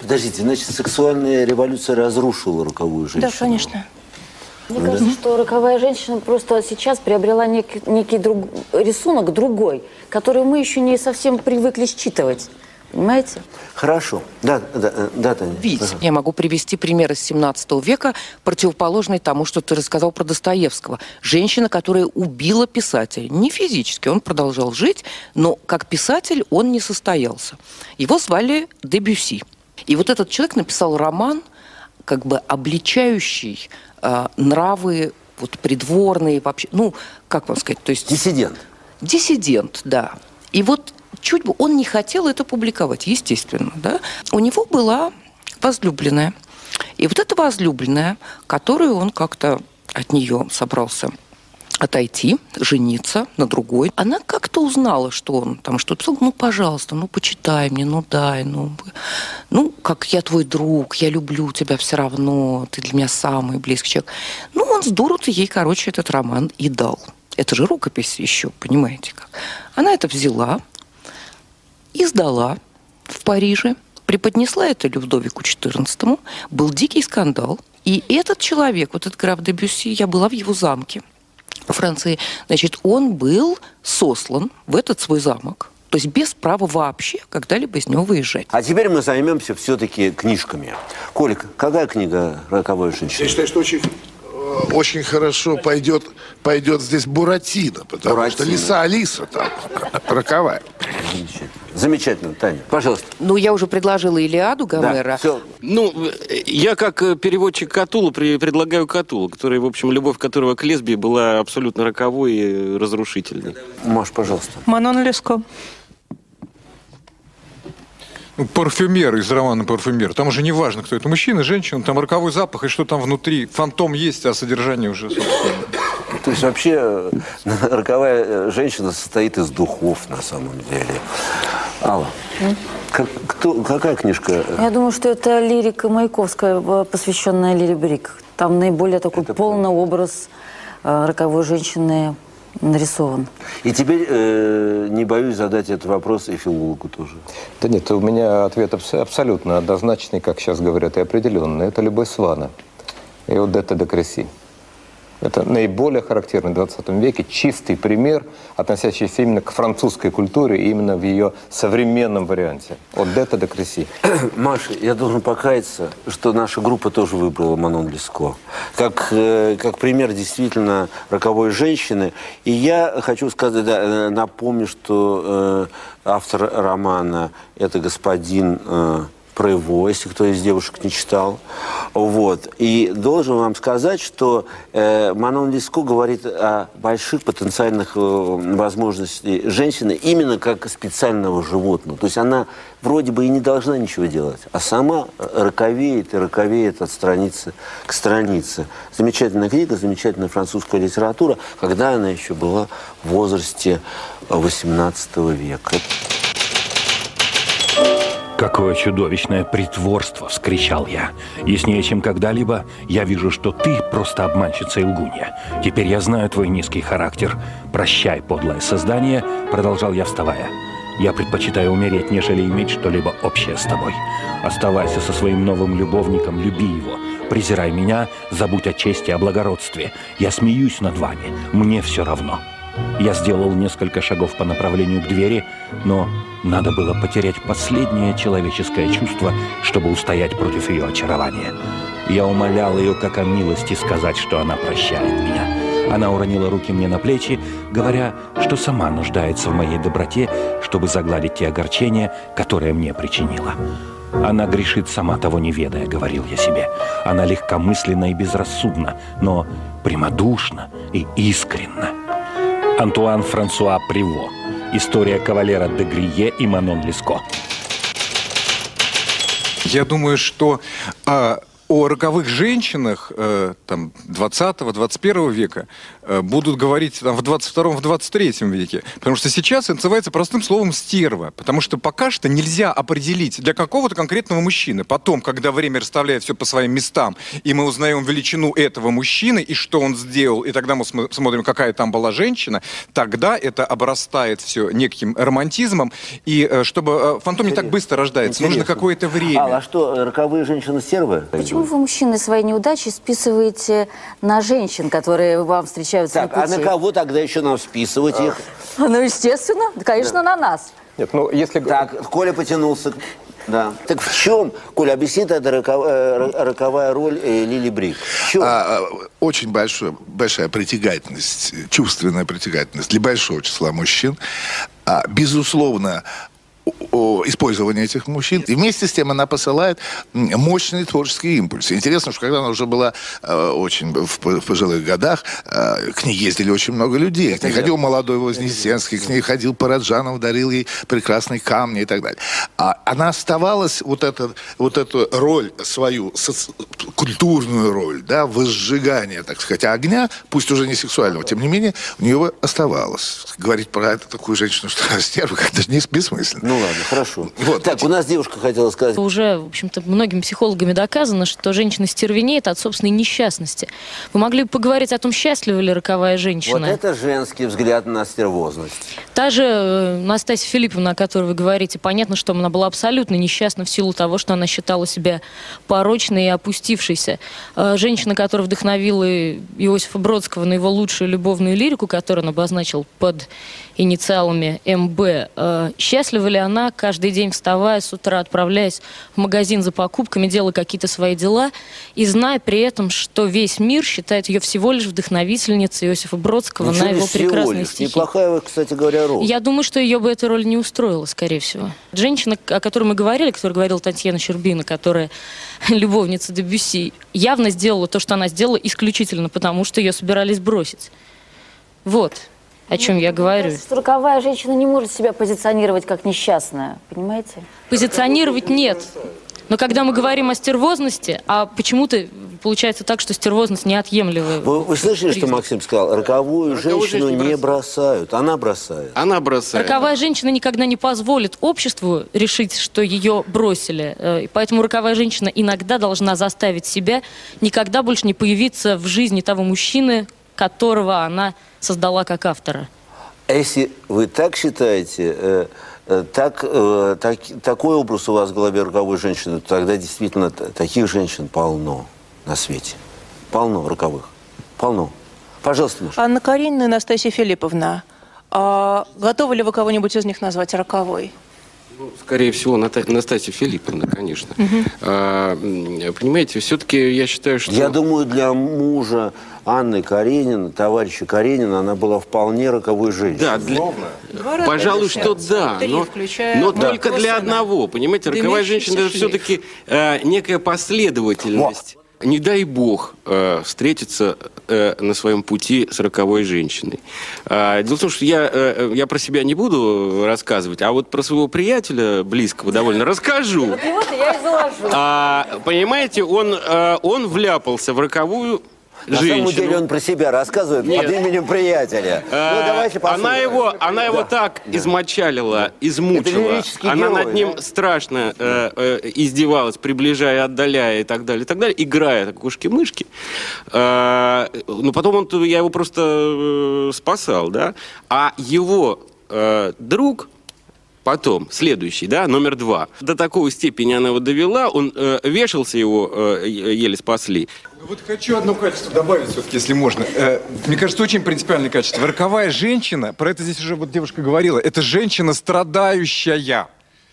Подождите, значит, сексуальная революция разрушила роковую женщину? Да, конечно. Мне кажется, что роковая женщина просто сейчас приобрела некий, некий друг, рисунок другой, который мы еще не совсем привыкли считывать. Понимаете? Хорошо. Да, да, да Таня. Ведь ага. я могу привести пример из 17 века, противоположный тому, что ты рассказал про Достоевского. Женщина, которая убила писателя. Не физически, он продолжал жить, но как писатель он не состоялся. Его звали Дебюси. И вот этот человек написал роман, как бы обличающий э, нравы вот придворные вообще, ну, как вам сказать, то есть... Диссидент. Диссидент, да. И вот чуть бы он не хотел это публиковать, естественно, да. У него была возлюбленная. И вот эта возлюбленная, которую он как-то от нее собрался отойти, жениться на другой. Она как-то узнала, что он там что-то писал. Ну, пожалуйста, ну, почитай мне, ну, дай, ну, ну, как я твой друг, я люблю тебя все равно, ты для меня самый близкий человек. Ну, он с дуру ей, короче, этот роман и дал. Это же рукопись еще, понимаете как. Она это взяла, и сдала в Париже, преподнесла это Людовику XIV, был дикий скандал, и этот человек, вот этот граф де Бюсси, я была в его замке – Франции, значит, он был сослан в этот свой замок. То есть без права вообще когда-либо из него выезжать. А теперь мы займемся все-таки книжками. Колик, какая книга «Роковая женщина»? Я считаю, что очень очень хорошо пойдет, пойдет здесь Буратино, потому Буратино. что Лиса Алиса там роковая. Замечательно. Замечательно, Таня, пожалуйста. Ну, я уже предложила Илиаду Гомера. Да, все. Ну, я как э, переводчик Катула предлагаю Катулу, который, в общем, любовь которого к лесбии была абсолютно роковой и разрушительной. Маш, пожалуйста. Манон Леско. Ну, парфюмер из романа «Парфюмер». Там уже не важно, кто это, мужчина, женщина, там роковой запах и что там внутри. Фантом есть, а содержание уже, собственно. То есть вообще э, роковая э, женщина состоит из духов на самом деле. Алла, как, кто, какая книжка? Я думаю, что это лирика Маяковская, э, посвященная Лире Брик. Там наиболее такой это полный образ роковой женщины нарисован. И теперь э, не боюсь задать этот вопрос и филологу тоже. Да нет, у меня ответ абсолютно однозначный, как сейчас говорят, и определенный. Это любовь Свана. И вот это до Креси. Это наиболее характерный в 20 веке чистый пример, относящийся именно к французской культуре, именно в ее современном варианте. От Дета до Креси. Маша, я должен покаяться, что наша группа тоже выбрала Манон Леско. Как, э, как пример действительно роковой женщины. И я хочу сказать, да, э, напомню, что э, автор романа – это господин... Э, про его, если кто из девушек не читал. Вот. И должен вам сказать, что э, Манон Лиско говорит о больших потенциальных э, возможностях женщины именно как специального животного. То есть она вроде бы и не должна ничего делать, а сама роковеет и роковеет от страницы к странице. Замечательная книга, замечательная французская литература, когда она еще была в возрасте 18 века. «Какое чудовищное притворство!» – вскричал я. «Яснее, чем когда-либо, я вижу, что ты просто обманщица и лгунья. Теперь я знаю твой низкий характер. Прощай, подлое создание!» – продолжал я, вставая. «Я предпочитаю умереть, нежели иметь что-либо общее с тобой. Оставайся со своим новым любовником, люби его. Презирай меня, забудь о чести, о благородстве. Я смеюсь над вами, мне все равно». Я сделал несколько шагов по направлению к двери, но надо было потерять последнее человеческое чувство, чтобы устоять против ее очарования. Я умолял ее, как о милости, сказать, что она прощает меня. Она уронила руки мне на плечи, говоря, что сама нуждается в моей доброте, чтобы загладить те огорчения, которые мне причинила. Она грешит сама того не ведая, говорил я себе. Она легкомысленна и безрассудна, но прямодушна и искренна. Антуан Франсуа Приво. История кавалера де Грие и Манон Леско. Я думаю, что а, о роковых женщинах э, там, 20-21 века э, будут говорить там, в 22 в 23 веке. Потому что сейчас это называется простым словом «стерва». Потому что пока что нельзя определить для какого-то конкретного мужчины. Потом, когда время расставляет все по своим местам, и мы узнаем величину этого мужчины, и что он сделал, и тогда мы смотрим, какая там была женщина, тогда это обрастает все неким романтизмом. И э, чтобы э, фантом не так быстро рождается, Интересно. нужно какое-то время. А, а что, роковые женщины стервы? Почему Почему вы, мужчины, свои неудачи списываете на женщин, которые вам встречаются так, на пути? а на кого тогда еще нам списывать их? Ну, естественно, конечно, на нас. Нет, ну если... Так, Коля потянулся. Да. Так в чем, Коля, объяснит это роковая, э, роковая роль э, Лили Брик? В чем? А, очень большой, большая притягательность, чувственная притягательность для большого числа мужчин. А, безусловно, использования этих мужчин. И вместе с тем она посылает мощные творческие импульсы. Интересно, что когда она уже была э, очень в, в пожилых годах, э, к ней ездили очень много людей. Это к ней ходил молодой Вознесенский, к ней ходил Параджанов, дарил ей прекрасные камни и так далее. А она оставалась вот, это, вот эту роль свою, соци... культурную роль, да, возжигания, так сказать, огня, пусть уже не сексуального, тем не менее, у нее оставалось. Говорить про это такую женщину, что она стерва, как-то не бессмысленно. Ну ладно, хорошо. Вот. Так, у нас девушка хотела сказать. Уже, в общем-то, многими психологами доказано, что женщина стервенеет от собственной несчастности. Вы могли бы поговорить о том, счастлива ли роковая женщина? Вот это женский взгляд на стервозность. Та же э, Настасья Филипповна, о которой вы говорите, понятно, что она была абсолютно несчастна в силу того, что она считала себя порочной и опустившейся. Э, женщина, которая вдохновила Иосифа Бродского на его лучшую любовную лирику, которую он обозначил под инициалами МБ. Э, счастлива ли она, каждый день вставая с утра, отправляясь в магазин за покупками, делая какие-то свои дела, и зная при этом, что весь мир считает ее всего лишь вдохновительницей Иосифа Бродского Ничего на его прекрасные лишь. стихи. Неплохая, кстати говоря, роль. Я думаю, что ее бы эта роль не устроила, скорее всего. Женщина, о которой мы говорили, о которой говорила Татьяна Щербина, которая любовница Дебюсси, явно сделала то, что она сделала исключительно потому, что ее собирались бросить. Вот о чем я говорю. Роковая женщина не может себя позиционировать как несчастная, понимаете? Позиционировать нет. Но когда мы говорим о стервозности, а почему-то получается так, что стервозность неотъемлемая. Вы, вы слышали, что Максим сказал? Роковую, Роковую женщину не бросают. Она бросает. Она бросает. Роковая женщина никогда не позволит обществу решить, что ее бросили. Э, и поэтому роковая женщина иногда должна заставить себя никогда больше не появиться в жизни того мужчины, которого она создала как автора. Если вы так считаете, э, э, так, э, так, такой образ у вас в голове роковой женщины, то тогда действительно таких женщин полно на свете. Полно роковых. Полно. Пожалуйста, Маша. Анна Каренина и Настасья Филипповна, а готовы ли вы кого-нибудь из них назвать роковой? Ну, скорее всего, Настасья Филипповна, конечно. Угу. А, понимаете, все-таки я считаю, что... Я думаю, для мужа Анны Каренина, товарища Каренина, она была вполне роковой женщиной. Да, для... пожалуй, что да, но, но да. только для одного, понимаете, роковая женщина это все-таки э, некая последовательность. Вот не дай бог э, встретиться э, на своем пути с роковой женщиной. Э, дело в том, что я, э, я про себя не буду рассказывать, а вот про своего приятеля близкого довольно расскажу. Вот я и заложу. А, понимаете, он, э, он вляпался в роковую на самом деле он про себя рассказывает Нет. под именем приятеля. А, ну, давайте она его, она его да. так да. измочалила, измучила. Она герой, над ним да? страшно э, э, издевалась, приближая, отдаляя и так далее, и так далее, играя так кошки-мышки. Э, ну, потом он, я его просто э, спасал, да. А его э, друг Потом, следующий, да, номер два. До такой степени она его довела, он э, вешался его, э, еле спасли. Вот хочу одно качество добавить все-таки, если можно. Э, мне кажется, очень принципиальное качество. Роковая женщина, про это здесь уже вот девушка говорила, это женщина страдающая.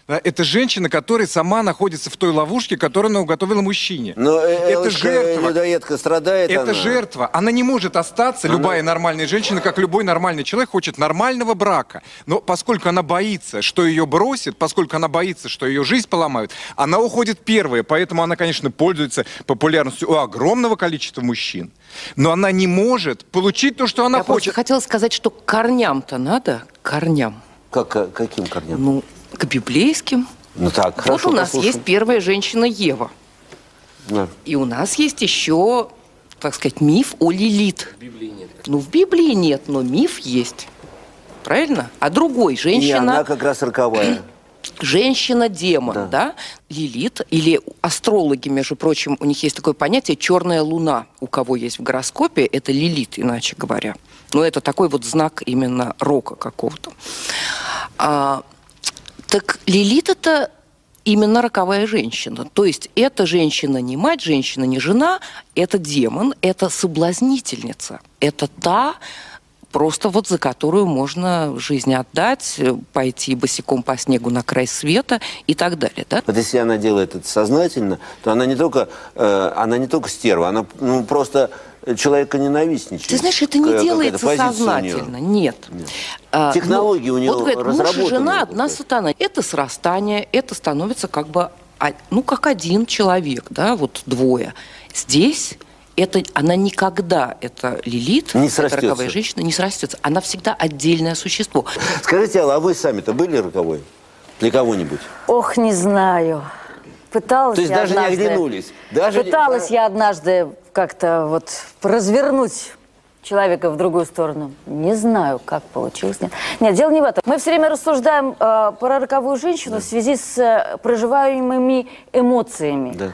Это женщина, которая сама находится в той ловушке, которую она уготовила мужчине. Но э, это жертва. Людоедка страдает Это она. жертва. Она не может остаться, она... любая нормальная женщина, как любой нормальный человек, хочет нормального брака. Но поскольку она боится, что ее бросит, поскольку она боится, что ее жизнь поломают, она уходит первая. Поэтому она, конечно, пользуется популярностью у огромного количества мужчин. Но она не может получить то, что она Я хочет. Я хотела сказать, что корням-то надо, корням. Как, каким корням? Ну, к библейским. Ну так, хорошо, Вот у нас послушаем. есть первая женщина Ева. Да. И у нас есть еще, так сказать, миф о Лилит. В Библии нет. Ну, в Библии нет, но миф есть. Правильно? А другой женщина... И она как раз роковая. Женщина-демон, да. да? Лилит, или астрологи, между прочим, у них есть такое понятие «черная луна». У кого есть в гороскопе, это Лилит, иначе говоря. Но это такой вот знак именно рока какого-то. А, так Лилит это именно роковая женщина. То есть эта женщина не мать, женщина не жена, это демон, это соблазнительница. Это та, просто вот за которую можно жизнь отдать, пойти босиком по снегу на край света и так далее, да? Вот если она делает это сознательно, то она не только, э, она не только стерва, она ну, просто человека ненавистничает. Ты знаешь, это не делается сознательно. Нет. Нет. А, Технологии ну, у него вот говорят, муж и жена одна сатана. Это срастание, это становится как бы, ну, как один человек, да, вот двое. Здесь это, она никогда, это Лилит, не эта роковая женщина, не срастется. Она всегда отдельное существо. Скажите, Алла, а вы сами-то были роковой? Для кого-нибудь? Ох, не знаю. Пыталась То есть я даже однажды, не оглянулись? Даже Пыталась не... я однажды как-то вот развернуть человека в другую сторону. Не знаю, как получилось. Нет, Нет дело не в этом. Мы все время рассуждаем э, про роковую женщину да. в связи с э, проживаемыми эмоциями. Да.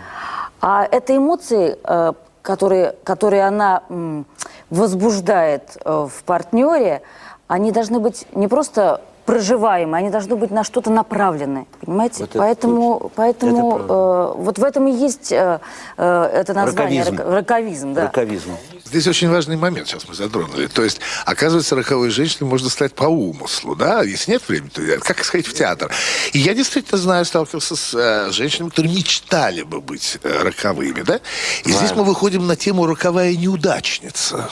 А это эмоции, э, которые, которые она м, возбуждает э, в партнере, они должны быть не просто проживаемые, они должны быть на что-то направлены, понимаете? Вот поэтому поэтому э, вот в этом и есть э, э, это название раковизм. раковизм, да. Раковизм. Здесь очень важный момент сейчас мы затронули. То есть, оказывается, роковой женщиной можно стать по умыслу, да? Если нет времени, то как сходить в театр? И я действительно знаю, сталкивался с э, женщинами, которые мечтали бы быть э, роковыми, да? И Знаю. здесь мы выходим на тему роковая неудачница.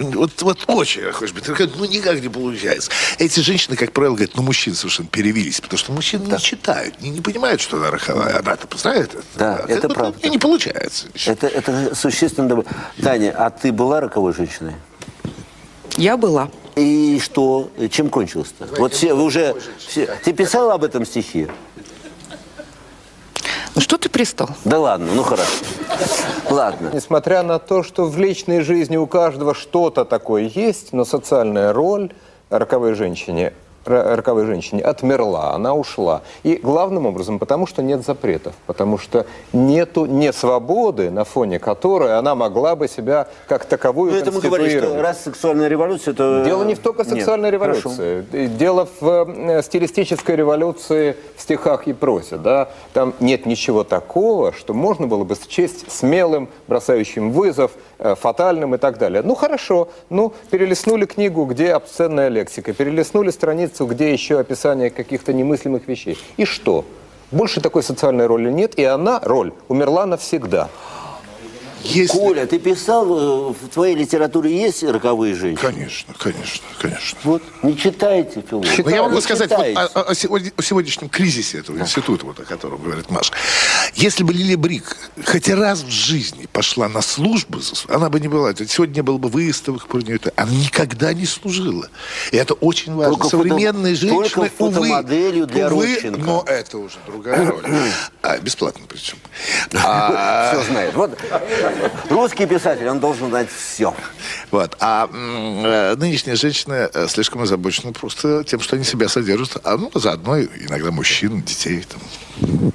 Вот, вот очень хочешь быть. Ну, никак не получается. Эти женщины, как правило, говорят, ну, мужчины совершенно перевелись, потому что мужчины да. не читают, не, не понимают, что она роковая. Она-то знает это. Да, а это вот, правда. И не получается. Это, это существенно. Таня, а ты была роковой женщиной? Я была. И что? Чем кончилось-то? Вот все, вы уже... Все, ты писала об этом стихи? Ну что ты пристал? Да ладно, ну хорошо. Ладно. Несмотря на то, что в личной жизни у каждого что-то такое есть, но социальная роль роковой женщине роковой женщине отмерла, она ушла. И главным образом потому, что нет запретов, потому что нету несвободы, на фоне которой она могла бы себя как таковую Ну это мы говорим, что раз сексуальная революция, то... Дело не в только сексуальной нет, революции. Хорошо. Дело в э, стилистической революции в стихах и прозе. Да? Там нет ничего такого, что можно было бы счесть смелым, бросающим вызов, э, фатальным и так далее. Ну хорошо, ну перелистнули книгу, где обсценная лексика, перелистнули страницу, где еще описание каких-то немыслимых вещей. И что? Больше такой социальной роли нет, и она, роль, умерла навсегда. Если... Коля, ты писал, э, в твоей литературе есть роковые женщины? Конечно, конечно, конечно. Вот, не читайте философию. Ну, я могу сказать вот, о, о, о сегодняшнем кризисе этого да. института, вот, о котором говорит Маша. Если бы Лилия Брик хоть раз в жизни пошла на службу, она бы не была. Сегодня не было бы выставок про нее. Она никогда не служила. И это очень важно. Только Современные фото, женщины, только увы, для увы, Родченко. но это уже другая роль. А, бесплатно причем. А... Все знает. Вот Русский писатель, он должен знать все. Вот. А э, нынешние женщины э, слишком озабочены просто тем, что они себя содержат, а ну, заодно иногда мужчин, детей. Там.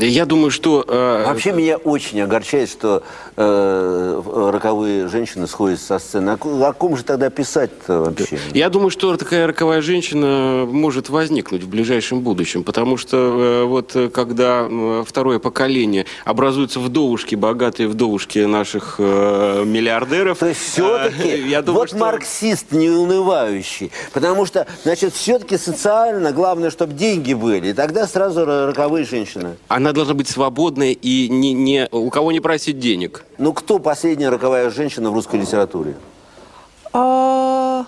Я думаю, что... Э... Вообще меня очень огорчает, что э, роковые женщины сходят со сцены. О, о ком же тогда писать-то вообще? Я думаю, что такая роковая женщина может возникнуть в ближайшем будущем, потому что э, вот когда э, второе поколение образуются вдовушки, богатые вдовушки наших э, миллиардеров... То есть все-таки э, я думаю, вот что... марксист неунывающий, потому что, значит, все-таки социально главное, чтобы деньги были, и тогда сразу роковые женщины. Она должна быть свободная и не, не, у кого не просить денег. Ну, кто последняя роковая женщина в русской литературе? А,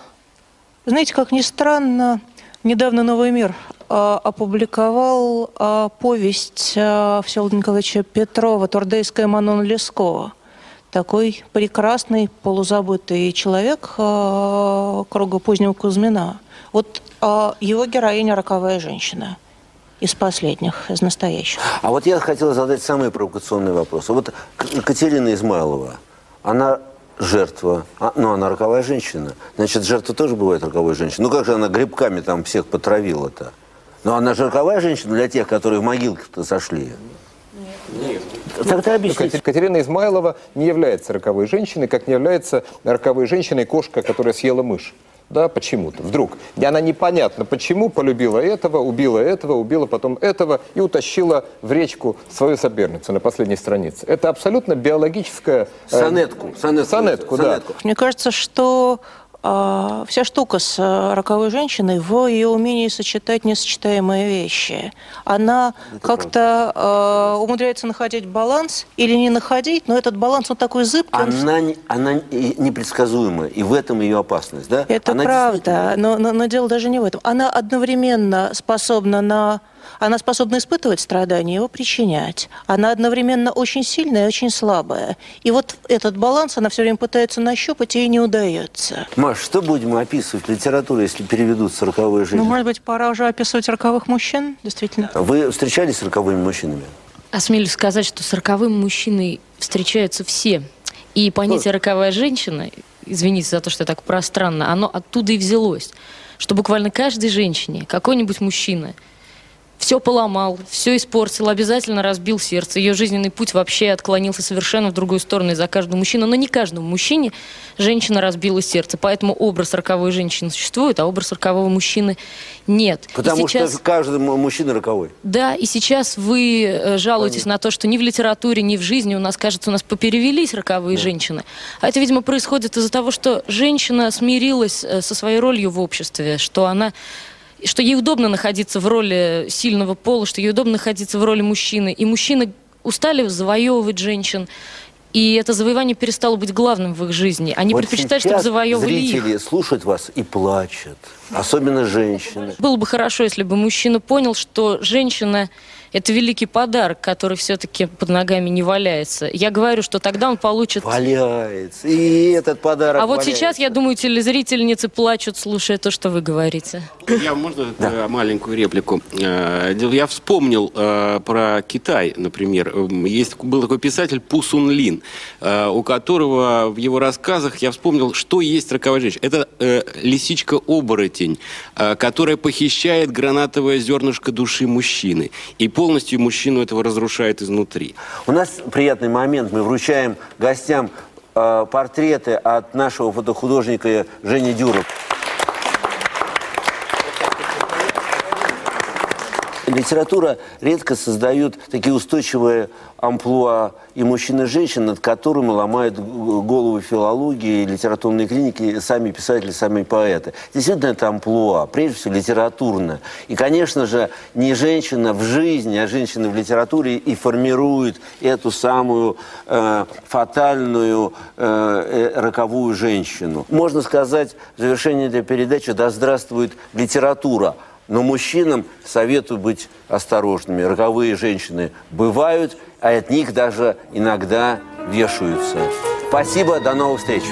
знаете, как ни странно, недавно «Новый мир» а, опубликовал а, повесть а, Всеволода Николаевича Петрова «Турдейская Манон Лескова». Такой прекрасный, полузабытый человек а, круга позднего Кузьмина. Вот а, его героиня – роковая женщина – из последних, из настоящих. А вот я хотела задать самый провокационный вопрос. Вот Катерина Измайлова, она жертва, а, ну, она роковая женщина. Значит, жертва тоже бывает роковой женщиной. Ну, как же она грибками там всех потравила-то? Но ну, она же роковая женщина для тех, которые в могилке-то сошли. Нет. Тогда объясните. Катерина Измайлова не является роковой женщиной, как не является роковой женщиной кошка, которая съела мышь да, почему-то, вдруг. И она непонятно почему полюбила этого, убила этого, убила потом этого и утащила в речку свою соперницу на последней странице. Это абсолютно биологическая... Сонетку. Э, сонетку, сонетку, да. Мне кажется, что вся штука с э, роковой женщиной в ее умении сочетать несочетаемые вещи. Она как-то э, умудряется находить баланс или не находить, но этот баланс, он такой зыбкий. Она, он... она непредсказуема, и в этом ее опасность, да? Это она правда, но, но, но дело даже не в этом. Она одновременно способна на она способна испытывать страдания, его причинять. Она одновременно очень сильная и очень слабая. И вот этот баланс она все время пытается нащупать, и ей не удается. Маш, что будем описывать в литературе, если переведут сороковые жизни? Ну, может быть, пора уже описывать роковых мужчин, действительно. Вы встречались с роковыми мужчинами? Осмелюсь сказать, что с роковым мужчиной встречаются все. И понятие «роковая женщина», извините за то, что я так пространно, оно оттуда и взялось. Что буквально каждой женщине какой-нибудь мужчина – все поломал, все испортил, обязательно разбил сердце. Ее жизненный путь вообще отклонился совершенно в другую сторону из-за каждого мужчины. Но не каждому мужчине женщина разбила сердце. Поэтому образ роковой женщины существует, а образ рокового мужчины нет. Потому сейчас... что каждый мужчина роковой. Да, и сейчас вы э, жалуетесь Понятно. на то, что ни в литературе, ни в жизни у нас, кажется, у нас поперевелись роковые да. женщины. А это, видимо, происходит из-за того, что женщина смирилась э, со своей ролью в обществе, что она что ей удобно находиться в роли сильного пола, что ей удобно находиться в роли мужчины. И мужчины устали завоевывать женщин. И это завоевание перестало быть главным в их жизни. Они вот предпочитают, чтобы завоевывали зрители их. слушают вас и плачут. Особенно женщины. Было бы хорошо, если бы мужчина понял, что женщина это великий подарок, который все-таки под ногами не валяется. Я говорю, что тогда он получит... Валяется. И этот подарок А вот валяется. сейчас, я думаю, телезрительницы плачут, слушая то, что вы говорите. Я, можно да. маленькую реплику? Э, я вспомнил э, про Китай, например. Есть, был такой писатель Пу Сун Лин, э, у которого в его рассказах я вспомнил, что есть роковая женщина. Это лисичка-оборотень, которая похищает гранатовое зернышко души мужчины. И по полностью мужчину этого разрушает изнутри. У нас приятный момент. Мы вручаем гостям э, портреты от нашего фотохудожника Жени Дюров. Литература редко создает такие устойчивые амплуа и мужчин, и женщин, над которыми ломают голову филологии, литературной клиники сами писатели, сами поэты. Действительно, это амплуа, прежде всего литературное. И, конечно же, не женщина в жизни, а женщина в литературе и формирует эту самую э, фатальную, э, э, роковую женщину. Можно сказать в завершении этой передачи «Да здравствует литература!» Но мужчинам советую быть осторожными. Роковые женщины бывают, а от них даже иногда вешаются. Спасибо, до новых встреч.